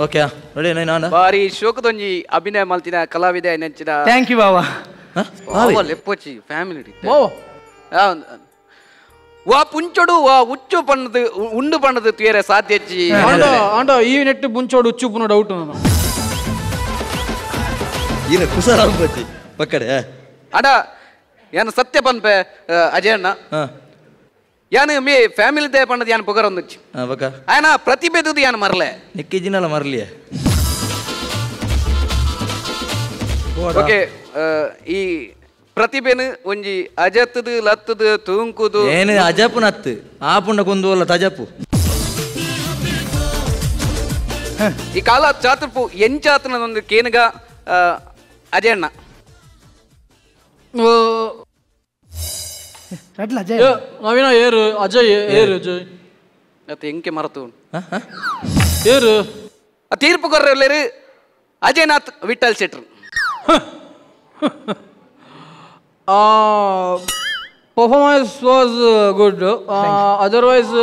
ಓಕೆ ನೋಡಿ ನಾನು ಬಾರಿ ಶೋಕದೊಂಜಿ ಅಭಿನಯ ಮಲ್ತಿನ ಕಲಾವಿದ ನೆಚ್ಚಿನ ಥ್ಯಾಂಕ್ ಯು ಬಾವಾ. ಬಾವ ಲೆಪ್ಪೊಚ್ಚಿ ಫ್ಯಾಮಿಲಿ ಓ வா புஞ்சோடு வா உச்சு பண்ணது உண்டு பண்ணது துயர சாத்தியச்சி ஆண்டா ஆண்டா ஈ நெட்டு புஞ்சோடு உச்சு புண்ணு டவுட் ನಾನು ಇರ ಕುಸರಾಮ್ ಬತ್ತಿ ಪಕ್ಕಡೆ ಅಡ ಏನು ಸತ್ಯ ಪನ್ಪೆ ಅಜಯಣ್ಣ ಯಾನು ಮೀ ಫ್ಯಾಮಿಲಿ ದೇ ಪಣ್ಣದ ಯಾನು ಪುಗರ ಒಂದುಚ್ಚಿ ಬಕ ಆಯನ ಪ್ರತಿಭೆದುದು ಯಾನು ಮರಲೆ ನಿಕ್ಕಿಜಿನಲ್ಲ ಮರಲಿಯ ಓಕೆ ಈ ಪ್ರತಿಭೆನು ಒಂಜಿ ಅಜತ್ತದು ಲತ್ತದು ತೂಂಕುದು. ಏನು ಅಜಪು ನತ್ತು ಆಪುಂಡ ಕುಂದು ಕೊಂದು ಅಲ್ಲ ತಜಪು. ಈ ಕಾಲ ಚಾತುರ್ಪು ಎಂಚಾತನದೊಂದು ಕೇನುಗ ಆ, ಅಜಯಣ್ಣ ರಡ್ಲ ಅಜಯ್ ನವೀನ ಏರು ಅಜಯ್ ಏರು ಅಜಯ್ ಮತ್ತೆ ಎಂಕೆ ಮರತು? ಏರು. ಆ ತೀರ್ಪು ಕೊರ್ರೆಲ್ಲರು Ajayanath Vittal Shetru. Performance was good otherwise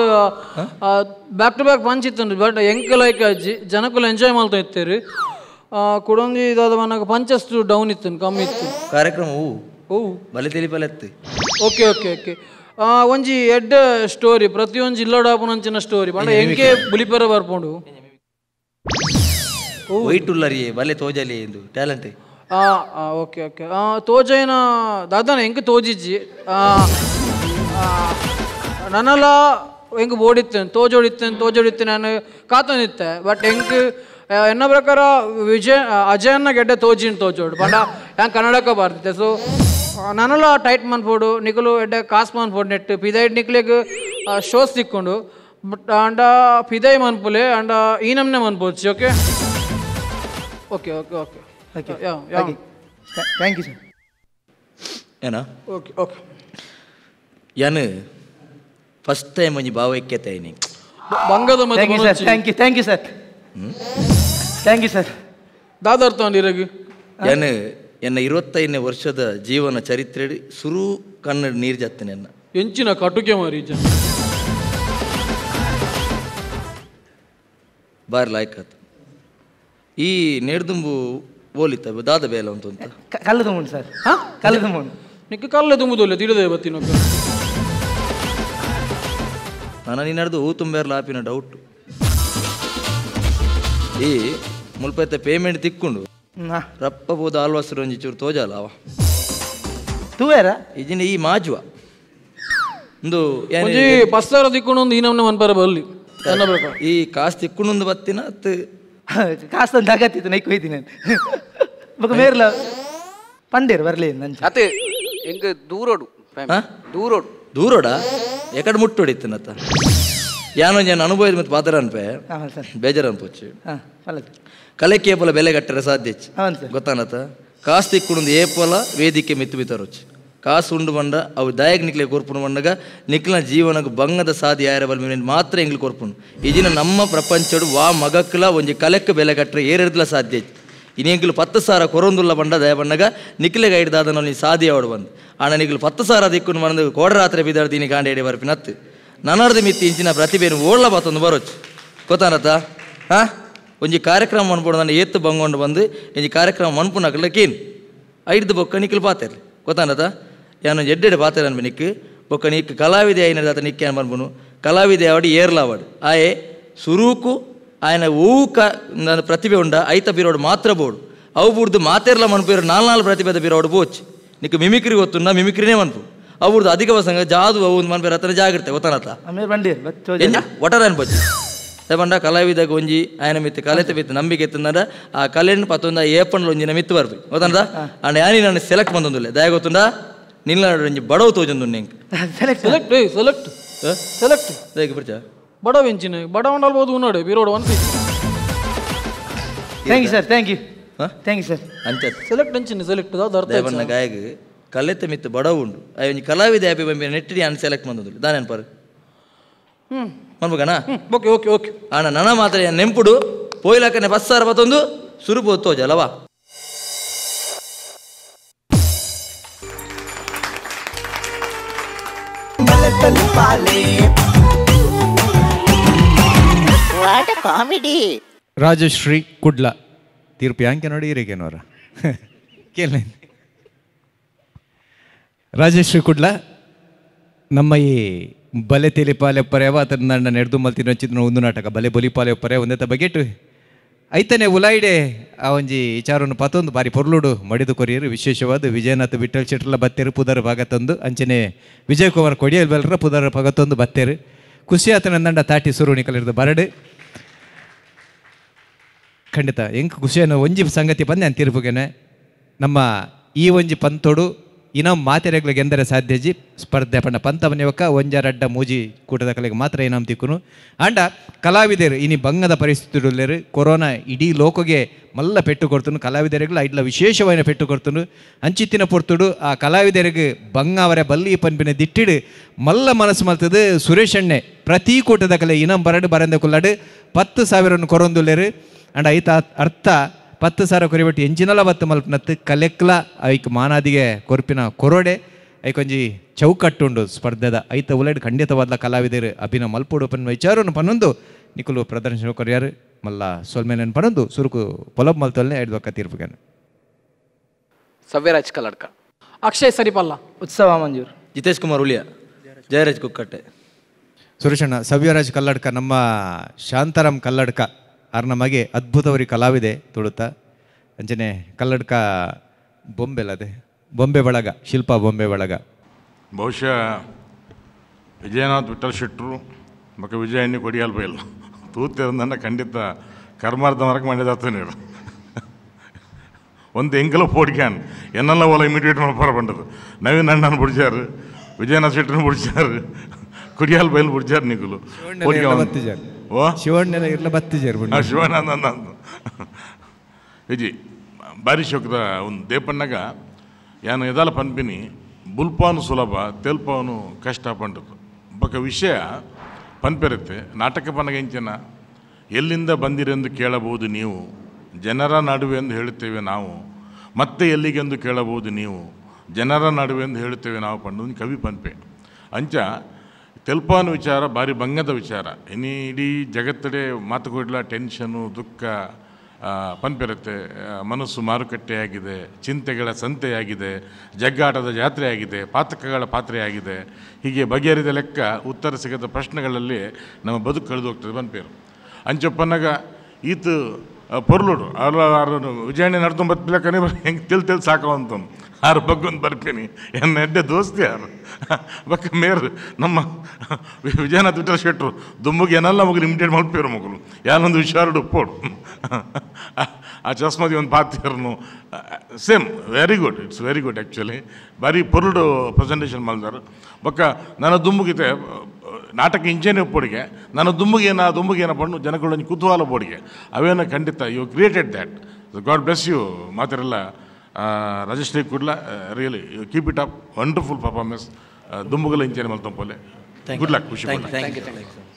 back to back punch ಇತ್ತು ಬಟ್ ಎಂಕ್ ಲೈಕ್ ಅಜ್ಜಿ ಜನಕ್ಕೂ ಎಂಜಾಯ್ ಮಾಡ್ತಾ ಇರ್ತೀರಿ ಕುಡೊಂದು ಇದಾದ ಮನಗ ಪಂಚಷ್ಟು ಡೌನ್ ಇತ್ತು ಕಮ್ಮಿ ಇತ್ತು. ಕಾರ್ಯಕ್ರಮ ಹೂ. ಓ ಬಲೆ ತಿಳಿಪಲೆತ್ತು ಓಕೆ ಓಕೆ ಓಕೆ ಒಂಜಿ ಎಡ್ಡ ಸ್ಟೋರಿ ಪ್ರತಿಯೊಂದು ಇಲ್ಲಡಾಪುನಂಚಿನ ಸ್ಟೋರಿ ಬಂಡ ಎಂಕೆ ಬುಲಿಪೆರ ಬರ್ಪುಂಡು? ವೈಟ್ ಉಲ್ಲರಿ ಬಲೆ ತೋಜಲಿ ಎಂದು ಟ್ಯಾಲೆಂಟ್ ಓಕೆ ಓಕೆ. ದಾದಾನ ಹೆಂಗೆ ತೋಜಿಜ್ಜಿ ಆ, ಆ, ನನ್ನಲ್ಲ ಹೆಂಗೆ ಓಡಿತ್ತೇನೆ? ತೋಜೋಡಿತ್ತೇನೆ ತೋಜೋಡಿತ್ತೆ ನಾನು ಕಾತನಿತ್ತೆ ಬಟ್ ಹೆಂಗೆ ಎನ್ನ ಪ್ರಕಾರ ವಿಜಯ್ ಅಜಯನ್ನ ಗೆಡ್ಡೆ ತೋಜಿನ್ ತೋಜೋಡು ಬಂಡ ಹೆಂಗೆ ಕನ್ನಡಕ್ಕೆ ಬರ್ತಿತ್ತೆ ಸೊ ನನ್ನಲ್ಲ ಟೈಟ್ ಮನ್ಪೋಡು ನಿಕಲು ಎಡ್ಡೆ ಕಾಸ್ ಮನ್ಪೋಡು ನೆಟ್. ಪಿದಾಯ್ಡ್ ನಿಕ್ಲಿಗೆ ಶೋಸ್ ತಿಕ್ಕೊಂಡು ಬಟ್ ಅಂಡ ಪಿದೈ ಮನ್ಪುಲೆ ಅಂಡ ಈ ನಮ್ನೆ ಮನ್ಪೋಚಿ okay? Okay okay okay. Okay thank you sir ಏನ ಓಕೆ ಓಕೆ ಯಾನು ಫಸ್ಟ್ ಟೈಮ್ ಒಂಜಿ ಭಾವೈಕ್ಯತೆ ಎಕ್ಕೆತಾಯಿನಿ ಬಂಗದ thank you sir thank you thank you sir thank you sir Dadar ಇರಗಿ ಯಾನು ಎನ್ನ ಇರುವತ್ತೈದನೇ ವರ್ಷದ ಜೀವನ ಚರಿತ್ರೆ ಸುರು ಕನ್ನಡ ನೀರು ಜತ್ತನೆ ಎನ್ನ ಎಂಚಿನ ಕಟುಕೆ ಮಾರಿ ಜನ ಬಾರಿ ಲಾಯ್ಕ್ ಆತು ಈ ನೇಡ್ದುಂಬು ಓಲಿತ್ತ ದಾದ ಬೇಲ ಅಂತ. ಅಂತ ಕಲ್ಲು ತುಂಬುಂಡು ಸರ್. ಕಲ್ಲು ತುಂಬುಂಡು ನಿಕ್ಕ ಕಲ್ಲೆ ತುಂಬುದಿಲ್ಲ ತಿಳಿದೆ ಬತ್ತಿನ ನಾನು ನೀನು ನಡೆದು ಹೂ ತುಂಬೇರ್ಲ ಆಪಿನ ಡೌಟ್ ಈ ಮುಲ್ಪೈತೆ ಪೇಮೆಂಟ್ ತಿಕ್ಕೊಂಡು. ರಪ್ಪ ಬೋದು ಆಲ್ವಾಸರು ಒಂಜಿ ಚೂರು ತೋಜಲ್ಲ ಅವ. ತೂವೇರ? ಇಜಿನ ಈ ಮಾಜುವ. ಒಂದು ಪಸ್ತಾರ ತಿಕ್ಕೊಂಡು ಒಂದು ಈ ನಮ್ನೆ ಮನ್ಪರ ಬಲ್ಲಿ ಈ ಕಾಸು ತಿಕ್ಕೊಂಡು ಬತ್ತಿನ ಕಾಸ್ತೊಂದು ಅಗತ್ತಿತ್ತು ನೈಕ್ ಹೋಯ್ತೀನಿ ಬೊಕ ಮೇರ್ಲ ಪಂಡೇರು ಅತ್ತೆ ಎಂಗ್ ದೂರೋಡು ಹಾ? ದೂರೋಡು. ದೂರೋಡ? ಎಕಡೆ ಮುಟ್ಟು ಯಾನೋ ಏನು ಅನುಭವದ ಮತ್ತೆ ಪಾತ್ರ ಅನ್ಪೆ? ಹಾಂ ಸರ್. ಬೇಜಾರು ಅನ್ಪೋಚು. ಹಾಂ ಕಲೆಕ್ಕೆ ಏಪಲ ಬೆಲೆ ಕಟ್ಟರೆ ಸಾಧ್ಯ ಹೆಚ್ಚು ಸರ್. ಗೊತ್ತಾನತ್ತ? ಕಾಸ್ತಿ ಕುಣಿದು ಏಪಲ ವೇದಿಕೆ ಮಿತ್ತು ಬಿತ್ತರೋಚು ಕಾಸು ಉಂಡು ಬಂಡ ಅವು ದಯಗ್ ನಿಕ್ಲೆ ಕೊರ್ಪುನು ಬಂಡಾಗ ನಿಕ್ಲನ ಜೀವನಕ್ಕೆ ಬಂಗದ ಸಾಧಿ ಯಾರ ಬಲ್ ಮೇಲೆ ಮಾತ್ರ ಎಂಗ್ಲು ಕೊರ್ಪುನು ಇದಿನ ನಮ್ಮ ಪ್ರಪಂಚಡು ವಾ ಮಗಕ್ಕಲ ಒಂಜಿ ಕಲೆಕ್ಕೆ ಬೆಲೆ ಕಟ್ಟರೆ ಏರೆಡ್ಲ ಸಾಧ್ಯ ಐತಿ. ಇನ್ನೆಂಗ್ಲು ಪತ್ತು ಸಾವಿರ ಕೊರೊಂದುಲ್ಲ ಬಂಡ ದಯ ಬಂಡಾಗ ನಿಕ್ಲೆಗೆ ಐಡ್ದಾದ ನೀ ಸಾಧಿ ಅವಡು ಬಂದು. ಆಣ ನಿಗ್ಲು ಪತ್ತು ಸಾವಿರ ದಿಕ್ಕುನು ಬಂದು ಕೋಡರಾತ್ರಿ ಬಿದ್ದಾಡ್ತೀನಿ ಕಾಂಡ ಎಡೆ ಬರ್ಪಿನತ್ತು ನನ್ನರ್ದು ಮಿತ್ತಿ ಇಂಚಿನ ಪ್ರತಿಭೆಯನ್ನು ಓಡ್ಲ ಬಾತೊಂದು ಬರೋಚು. ಗೊತ್ತಾನತ್ತ? ಹಾ? ಒಂಜಿ ಕಾರ್ಯಕ್ರಮ ಮನ್ಪುಡು ನಾನು ಏತ್ತು ಬಂಗೊಂಡು ಬಂದು ಒಂಜಿ ಕಾರ್ಯಕ್ರಮ ಮನ್ಪುನಕ್ಲಕೇನು ಐಡ್ದು ಬೊಕ್ಕ ನಿಕ್ಲು ಪಾತೆರ್ಲಿ. ಗೊತ್ತಾನತ ಯಾನು ಎಡ್ಡೆಡೆ ಪಾತ್ರನನ್ಬಿ ನಿಕ್ಕು. ಬೊಕ್ಕ ನಿಕ್ಕು ಕಲಾವಿದೆ ಆಯ್ನ ದಾತ ನಿಕ್ಕೆ ಕಲಾವಿದಿ ಕಲಾವಿದೆ ಏರ್ಲ ಏರ್ಲಾವಡು. ಆಯೆ ಸುರೂಕು ಆಯನ ಊವು ಕ ನನ್ನ ಪ್ರತಿಭೆ ಉಂಡ ಐತ ಬಿರೋಡು ಮಾತ್ರ ಬೋಡು. ಅವು ಬುಡ್ದು ಮಾತೆರ್ಲ ಮನ್ಪೇರು ನಾಲ್ ನಾಲ್ ಪ್ರತಿಭೆದ ಬಿರೋಡು ಬೋಚ್. Nick mimicry ಗೊತ್ತುಂಡ ಮಿಮಿಕ್ರಿನೇ ಮನ್ಪು. ಅವ್ರದ್ದು ಅಧಿಕ ವಸಂಗ ಜಾದು ಅವು ಮನ್ಪೇರು ಹತ್ರ ಜಾಗಿರ್ತೆ ಒತ್ತನತ್ತ ಒಟರ ಅನ್ಬೋದು ಬಂಡ ಕಲಾವಿದಾಗ ಒಂಜಿ ಆಯನ ಮಿತ್ತು ಕಲೆತ ಬಿತ್ತು ನಂಬಿಕೆ ಎತ್ತಂದ ಆ ಕಲೆನ್ ಪತ್ತೊಂದ ಏಪಣ್ಲ ಒಂಜಿನ ಮಿತ್ತು ಬರ್ಬೇಕು ಗೊತ್ತಂದ ಅಂಡ್ ಯಾನಿ ನಾನು ಸೆಲೆಕ್ಟ್ ಬಂದೊಂದಿಲ್ಲ. ದಯ ಗೊತ್ತುಂಡ? ನಿಲ್ಲ ಒಂಜಿ ಬಡವು ತೋಜೊಂದು ನಿಂಗೆ. ಸೆಲೆಕ್ಟ್ ಸೆಲೆಕ್ಟ್ ಸೆಲೆಕ್ಟ್ ಸೆಲೆಕ್ಟ್ ದಯಗ ಬಿಡ್ಚ ಬಡವ ಎಂಚಿನ ಬಡ ಉಂಡಲ್ಬೋದು ಉನ್ನಾಡೆ ಬೀರೋಡು one thank you sir thank you thank you sir ಅಂಚ. ಸೆಲೆಕ್ಟ್ ಎಂಚಿನ ಸೆಲೆಕ್ಟ್ ಅದು ಅರ್ಥ ದಯಬಣ್ಣ ಗಾಯಗ ಕಲೆತ ಮಿತ್ತು ಬಡವು ಉಂಡು. ಅಯ್ಯ ಒಂಜಿ ಕಲಾವಿದ ಆಪಿ ಬಂಬಿ ನೆಟ್ಟಿಡಿ ಅನ್ ಸೆಲೆಕ್ಟ್ ಬಂದೊಂದುಲ್ಲೆ ದಾನೆನ್ ಪರ್? ಹ್ಮ್. ಮನ್ಬೇಕಣ್ಣ ಓಕೆ ಓಕೆ ಓಕೆ ಅಣ್ಣ ನನ್ನ ಮಾತ್ರ ನೆಂಪುಡು? ಪೋಯ್ಲಾಕನೆ ಬಸ್ಸಾರ ಬತ್ತೊಂದು ಸುರುಪು ತೋಜಲ್ಲವಾ ವಾಟ್ ಕಾಮಿಡಿ ರಾಜಶ್ರೀ ಕುಡ್ಲ. ತೀರ್ಪು ಯಾಂಕೆ ನೋಡಿ ಇರಿಗೇನವರ. ಕೇಳ ರಾಜಶ್ರೀ ಕುಡ್ಲ ನಮ್ಮ ಈ ಬಲೆ ತೆಲಿಪಾಲೆ ಪರ್ಯವ ಅದನ್ನ ನಡೆದು ನೆಡ್ದು ಮಲ್ತಿನ ಚಿತ್ರ ಒಂದು ನಾಟಕ ಬಲೆ ಬಲಿಪಾಲೆ ಪರ್ಯ ಒಂದೇ ಬಗೆಟ್ ಐತನೆ ಉಲಾಯಿಡೆ, ಆ ಒಂಜಿ ವಿಚಾರವನ್ನು ಪತ್ತೊಂದು ಬಾರಿ ಪೊರ್ಲುಡು ಮಡಿದು ಕೊರಿಯರು. ವಿಶೇಷವಾದ ವಿಜಯನಾಥ್ ಬಿಟ್ಟಲ್ ಶೆಟ್ಲ ಬತ್ತೇರು, ಪುದರ್ ಭಾಗತೊಂದು ಅಂಚನೆ ವಿಜಯ್ ಕುಮಾರ್ ಕೊಡಿಯಲ್ ಬೆಲ್ರ, ಪುದರ್ ಭಾಗತೊಂದು ಬತ್ತೇರು. ಖುಷಿ ಆತನ ನಂಡ ತಾಟಿ ಸುರುಣಿ ಕಲಿರ್ದು ಬರಡು. ಖಂಡಿತ ಹೆಂಗೆ ಖುಷಿಯನ್ನು ಒಂಜಿ ಸಂಗತಿ ಬಂದೆ ಅಂತ ತಿರುಪುಗೇನೆ ನಮ್ಮ ಈ ಒಂಜಿ ಪಂತೋಡು ಇನ್ನ ಮಾತೆರೆಗಳಿಗೆ ಎಂದರೆ ಸಾಧ್ಯಜಿ ಸ್ಪರ್ಧೆ ಪಂಡ ಯುವಕ, ಒಂಜರಡ್ಡ ಮೂಜಿ ಕೂಟದ ಕಲೆಗೆ ಮಾತ್ರ ಏನಾಮ್ ತಿಕ್ಕುನು. ಅಂಡ ಕಲಾವಿದರು ಇನಿ ಬಂಗದ ಪರಿಸ್ಥಿತಿಡುಲ್ಲೇರು ಕೊರೋನಾ ಇಡೀ ಲೋಕಗೆ ಮಲ್ಲ ಪೆಟ್ಟು ಕೊಡ್ತನು. ಕಲಾವಿದರಿಗೂ ಐಡ್ಲ ವಿಶೇಷವಾದ ಪೆಟ್ಟು ಕೊಡ್ತನು. ಅಂಚಿತ್ತಿನ ಪೊರ್ತುಡು, ಆ ಕಲಾವಿದರಿಗೆ ಬಂಗ ಅವರ ಬಲ್ಲಿ ಪನ್ಪಿನ ದಿಟ್ಟಿಡು. ಮಲ್ಲ ಮನಸ್ಸು ಮಲ್ತದು ಸುರೇಶ್ ಅಣ್ಣೆ, ಪ್ರತಿ ಕೂಟದ ಕಲೆ ಇನಂ ಬರಡು ಬರಂದ ಕುಲ್ಲಾಡು. ಪತ್ತು ಸಾವಿರವನ್ನು ಕೊರೊಂದುಲ್ಲೇರು. ಅಂಡ್ ಐತ ಅರ್ಥ ಪತ್ತು ಸಾವಿರ ಕೊರಿಬಿಟ್ಟು ಎಂಜಿನಲ ಬತ್ತು ಮಲ್ಪನತ್ತು ಕಲೆಕ್ಲ ಐಕ್ ಮಾನಾದಿಗೆ ಕೊರ್ಪಿನ ಕೊರೋಡೆ ಐಕೊಂಜಿ ಚೌಕಟ್ಟುಂಡು ಸ್ಪರ್ಧೆದ ಐತ ಉಲೈಡ್ ಖಂಡಿತವಾದ ಕಲಾವಿದರು ಅಭಿನ ಮಲ್ಪುಡು ಪನ್ನ ವಿಚಾರವನ್ನು ಪನ್ನೊಂದು. ನಿಕುಲು ಪ್ರದರ್ಶನ ಕೊರಿಯಾರು ಮಲ್ಲ ಸೊಲ್ಮೇನನ್ ಪನ್ನೊಂದು ಸುರುಕು ಪೊಲಬ್ ಮಲ್ತಲ್ನೇ ಐದು ಬಕ್ಕ ತೀರ್ಪುಗೇನು. ಸವ್ಯರಾಜ್ ಕಲ್ಲಡ್ಕ. ಅಕ್ಷಯ್ ಸರಿಪಲ್ಲ. ಉತ್ಸವ ಮಂಜೂರ್. ಜಿತೇಶ್ ಕುಮಾರ್ ಉಳಿಯ ಜಯರಾಜ್ ಕುಕ್ಕಟ್ಟೆ. ಸುರೇಶಣ್ಣ ಸವ್ಯರಾಜ್ ಕಲ್ಲಡ್ಕ ನಮ್ಮ ಶಾಂತಾರಾಮ್ ಕಲ್ಲಡ್ಕ. ಆರ್ನ ನಮಗೆ ಅದ್ಭುತವರಿ ಕಲಾವಿದೆ ತುಳುತ ಅಂಚನೆ ಕಲ್ಲಡ್ಕ ಬೊಂಬೆಲ್ಲದೆ ಅದೇ? ಬೊಂಬೆ ಬಳಗ ಶಿಲ್ಪ ಬೊಂಬೆ ಬಳಗ ಬಹುಶಃ ವಿಜಯನಾಥ್ ವಿಠಲ್ ಶೆಟ್ಟರು ಮಕ್ಕ ವಿಜಯಣ್ಣಿ ಕೊಡಿಯಲ್ಪ ಇಲ್ಲ. ತೂತಿರೋದನ್ನು ತೂತಿರಂದನ್ನ ಖಂಡಿತ ಕರ್ಮಾರ್ಧ ಮರಕ್ಕೆ ಮಂಡ್ಯದಾತ ನೀಡು ಒಂದು ಎಂಕಲ ಪೋಡ್ಕ್ಯಾನ್ ಎನ್ನೆಲ್ಲ ಓಲ ಇಮಿಡಿಯೇಟ್ ಮಲ್ಪಾರ ಬಂಡದು ನವೀನ್ ಅಣ್ಣನ ಬಿಡ್ಸ್ಯಾರು ವಿಜಯನಾಥ್ ಶೆಟ್ಟರ್ನ ಬಿಡ್ಸ್ಯಾರು ಕುಡಿಯಾಲ್ ಬೈಲ್ ಬಿಡ್ಸ್ಯಾರು ನಿಗುಲು. ಶಿವಣ್ಣನ ಇರ್ಲ ಬತ್ತಿಜಾರ್ ಆ ಶಿವಾನಂದ ವಿಜಿ ಬಾರಿ ಶೋಕದ ಒಂದು ದೇಪಣ್ಣಗ ಏನು ಎದಾಲ ಪನ್ಪಿನಿ ಬುಲ್ಪಾನು ಸುಲಭ ತೆಲ್ಪವನು ಕಷ್ಟ ಪಂಡದು ಬಕ ವಿಷಯ ಪನ್ಪೆರುತ್ತೆ. ನಾಟಕ ಪನಗ ಇಂಚನ ಎಲ್ಲಿಂದ ಬಂದಿರೆಂದು ಕೇಳಬಹುದು ನೀವು ಜನರ ನಡುವೆ ಎಂದು ಹೇಳುತ್ತೇವೆ ನಾವು ಮತ್ತೆ ಎಲ್ಲಿಗೆಂದು ಕೇಳಬಹುದು ನೀವು ಜನರ ನಡುವೆ ಎಂದು ಹೇಳುತ್ತೇವೆ ನಾವು ಪಂಡು ಕವಿ ಪನ್ಪೆ. ಅಂಚ ತೆಲ್ಪಾನು ವಿಚಾರ, ಭಾರಿ ಭಂಗದ ವಿಚಾರ. ಇನ್ನು ಇಡೀ ಜಗತ್ತಡೆ ಮಾತುಕೊಡ್ಲ ಟೆನ್ಷನು, ದುಃಖ ಪಂಪಿರುತ್ತೆ ಮನಸ್ಸು ಮಾರುಕಟ್ಟೆಯಾಗಿದೆ, ಚಿಂತೆಗಳ ಸಂತೆಯಾಗಿದೆ, ಜಗ್ಗಾಟದ ಜಾತ್ರೆಯಾಗಿದೆ, ಪಾತಕಗಳ ಪಾತ್ರೆಯಾಗಿದೆ. ಹೀಗೆ ಬಗೆಹರಿದ ಲೆಕ್ಕ ಉತ್ತರ ಸಿಗದ ಪ್ರಶ್ನೆಗಳಲ್ಲಿ ನಮ್ಮ ಬದುಕು ಕಳೆದು ಹೋಗ್ತದೆ ಪಂಪೇರು ಅಂಚಪ್ಪನಾಗ, ಈತು ಪೊರ್ಲುಡು ಅಲ್ಲ ವಿಜಯಣ್ಣ ನಡ್ತೊಂಬತ್ತು ಬತ್ಲಕ್ಕನೇ ಹೆಂಗೆ ತಿಳ್ ತಿಳ್ ಸಾಕವಂತ ಆರು ಬಗ್ಗೊಂದು ಬರ್ತೀನಿ. ಎನ್ನ ಎಡ್ಡೆ ದೋಸ್ತಿ ಯಾರು? ಬಕ್ಕ ಮೇರ್, ನಮ್ಮ ವಿಜಯನಾಥ್ ವಿಠಲ ಶೆಟ್ರು ದುಮ್ಮಗೆ ಏನಲ್ಲ ಮಗು ಇಮಿಟೇಟ್ ಮಾಡ್ಪೇರು ಮಗಲು ಯಾನೊಂದು ಹುಷಾರು ಉಪ್ಪೋಡು ಆ ಚಸ್ಮದಿ ಒಂದು ಪಾತಿಯರ್ನು same very good it's very good actually ಬಾರಿ ಪುರುಡು ಪ್ರೆಸೆಂಟೇಷನ್ ಮಾಡಿದಾರೆ. ಬಕ್ಕ, ನನ್ನ ದುಮ್ಮುಗಿದೆ ನಾಟಕ ಇಂಚೇನೆ ಪೋಡಿಗೆ, ನನ್ನ ದುಂಬುಗೇನ ದುಂಬುಗೇನ ಪಣ್ಣು ಜನಗಳೊಂದು ಕುತೂಹಲ ಬೋಡಿಗೆ ಅವೇನ ಖಂಡಿತ you created that God bless you ಮಾತಿರಲ್ಲ. Rajashree Kudla really you keep it up wonderful performance ದುಂಬುಗಲ ಇಂಚೇನೆ ಮಲ್ತಂಪೋಲೆ ಗುಡ್ ಲಕ್ ಖುಷಿ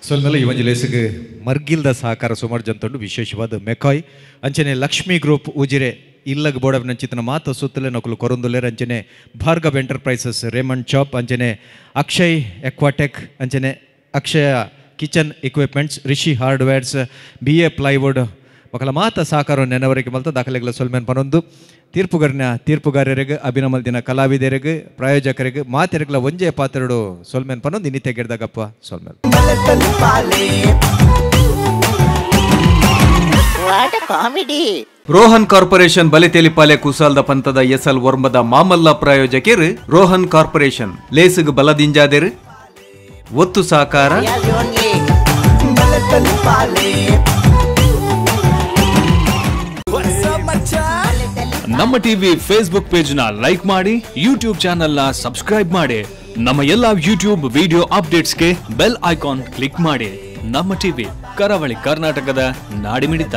ಸೊಲ್ಮೇಲೆ ಈ ಒಂಜಿ ಲೇಸಿಗೆ ಮರ್ಗಿಲ್ದ ಸಹಕಾರ ಸುಮಾರು ಜಂತುಂಡು ವಿಶೇಷವಾದ ಮೆಕಾಯ್. ಅಂಚನೆ ಲಕ್ಷ್ಮಿ ಗ್ರೂಪ್ ಉಜಿರೆ ಇಲ್ಲಗ ಬೋರ್ಡ್ ಆಫ್ ನಂಚಿತನ ಮಾತ ಸುತ್ತಲೇ ನಕಲು ಕೊರೊಂದುಲೇರ್ ಅಂಚನೆ ಭಾರ್ಗವ್ ಎಂಟರ್ಪ್ರೈಸಸ್ ರೇಮಂಡ್ ಶಾಪ್ ಅಂಚನೆ ಅಕ್ಷಯ್ ಎಕ್ವಾಟೆಕ್ ಅಂಚನೆ Akshaya kitchen equipments Rishi hardwares B A plywood ಮಕ್ಕಳ ಮಾತ ಸಾಕಾರ ನೆನವರಿಗೆ ಮಲ್ತ ದಾಖಲೆಗಳ ಸೊಲ್ಮೆನ್ ಪನೊಂದು. ತೀರ್ಪುಗಾರನ ತೀರ್ಪುಗಾರರಿಗೆ ಅಭಿನಮಲ್ ದಿನ ಕಲಾವಿದರಿಗೆ ಪ್ರಾಯೋಜಕರಿಗೆ ಮಾತೆರಗಳ ಒಂಜೆ ಪಾತ್ರಡು ಸೊಲ್ಮೆನ್ ಪನೊಂದು. ಇನ್ನಿತೆ ಗೆಡ್ದಾಗಪ್ಪ ಸೊಲ್ಮೆನ್. ವಾಟ್ ಕಾಮಿಡಿ ರೋಹನ್ ಕಾರ್ಪೊರೇಷನ್ ಬಲೆ ತೆಲಿಪಾಲೆ ಕುಸಾಲ್ದ ಪಂತದ ಎಸಲ್ ವರ್ಮದ ಮಾಮಲ್ಲ ಪ್ರಾಯೋಜಕರು ರೋಹನ್ ಕಾರ್ಪೊರೇಷನ್. ಲೇಸುಗ್ ಬಲದಿಂಜಾದೆರು ಒತ್ತು ಸಾಕಾರ. ನಮ್ಮ ಟಿವಿ ಫೇಸ್ಬುಕ್ ಪೇಜ್ನ ಲೈಕ್ ಮಾಡಿ ಯೂಟ್ಯೂಬ್ ಚಾನೆಲ್ನ ಸಬ್ಸ್ಕ್ರೈಬ್ ಮಾಡಿ, ನಮ್ಮ ಎಲ್ಲಾ ಯೂಟ್ಯೂಬ್ ವಿಡಿಯೋ ಅಪ್ಡೇಟ್ಸ್ಗೆ ಬೆಲ್ ಐಕಾನ್ ಕ್ಲಿಕ್ ಮಾಡಿ. ನಮ್ಮ ಟಿವಿ ಕರಾವಳಿ ಕರ್ನಾಟಕದ ನಾಡಿಮಿಡಿತ.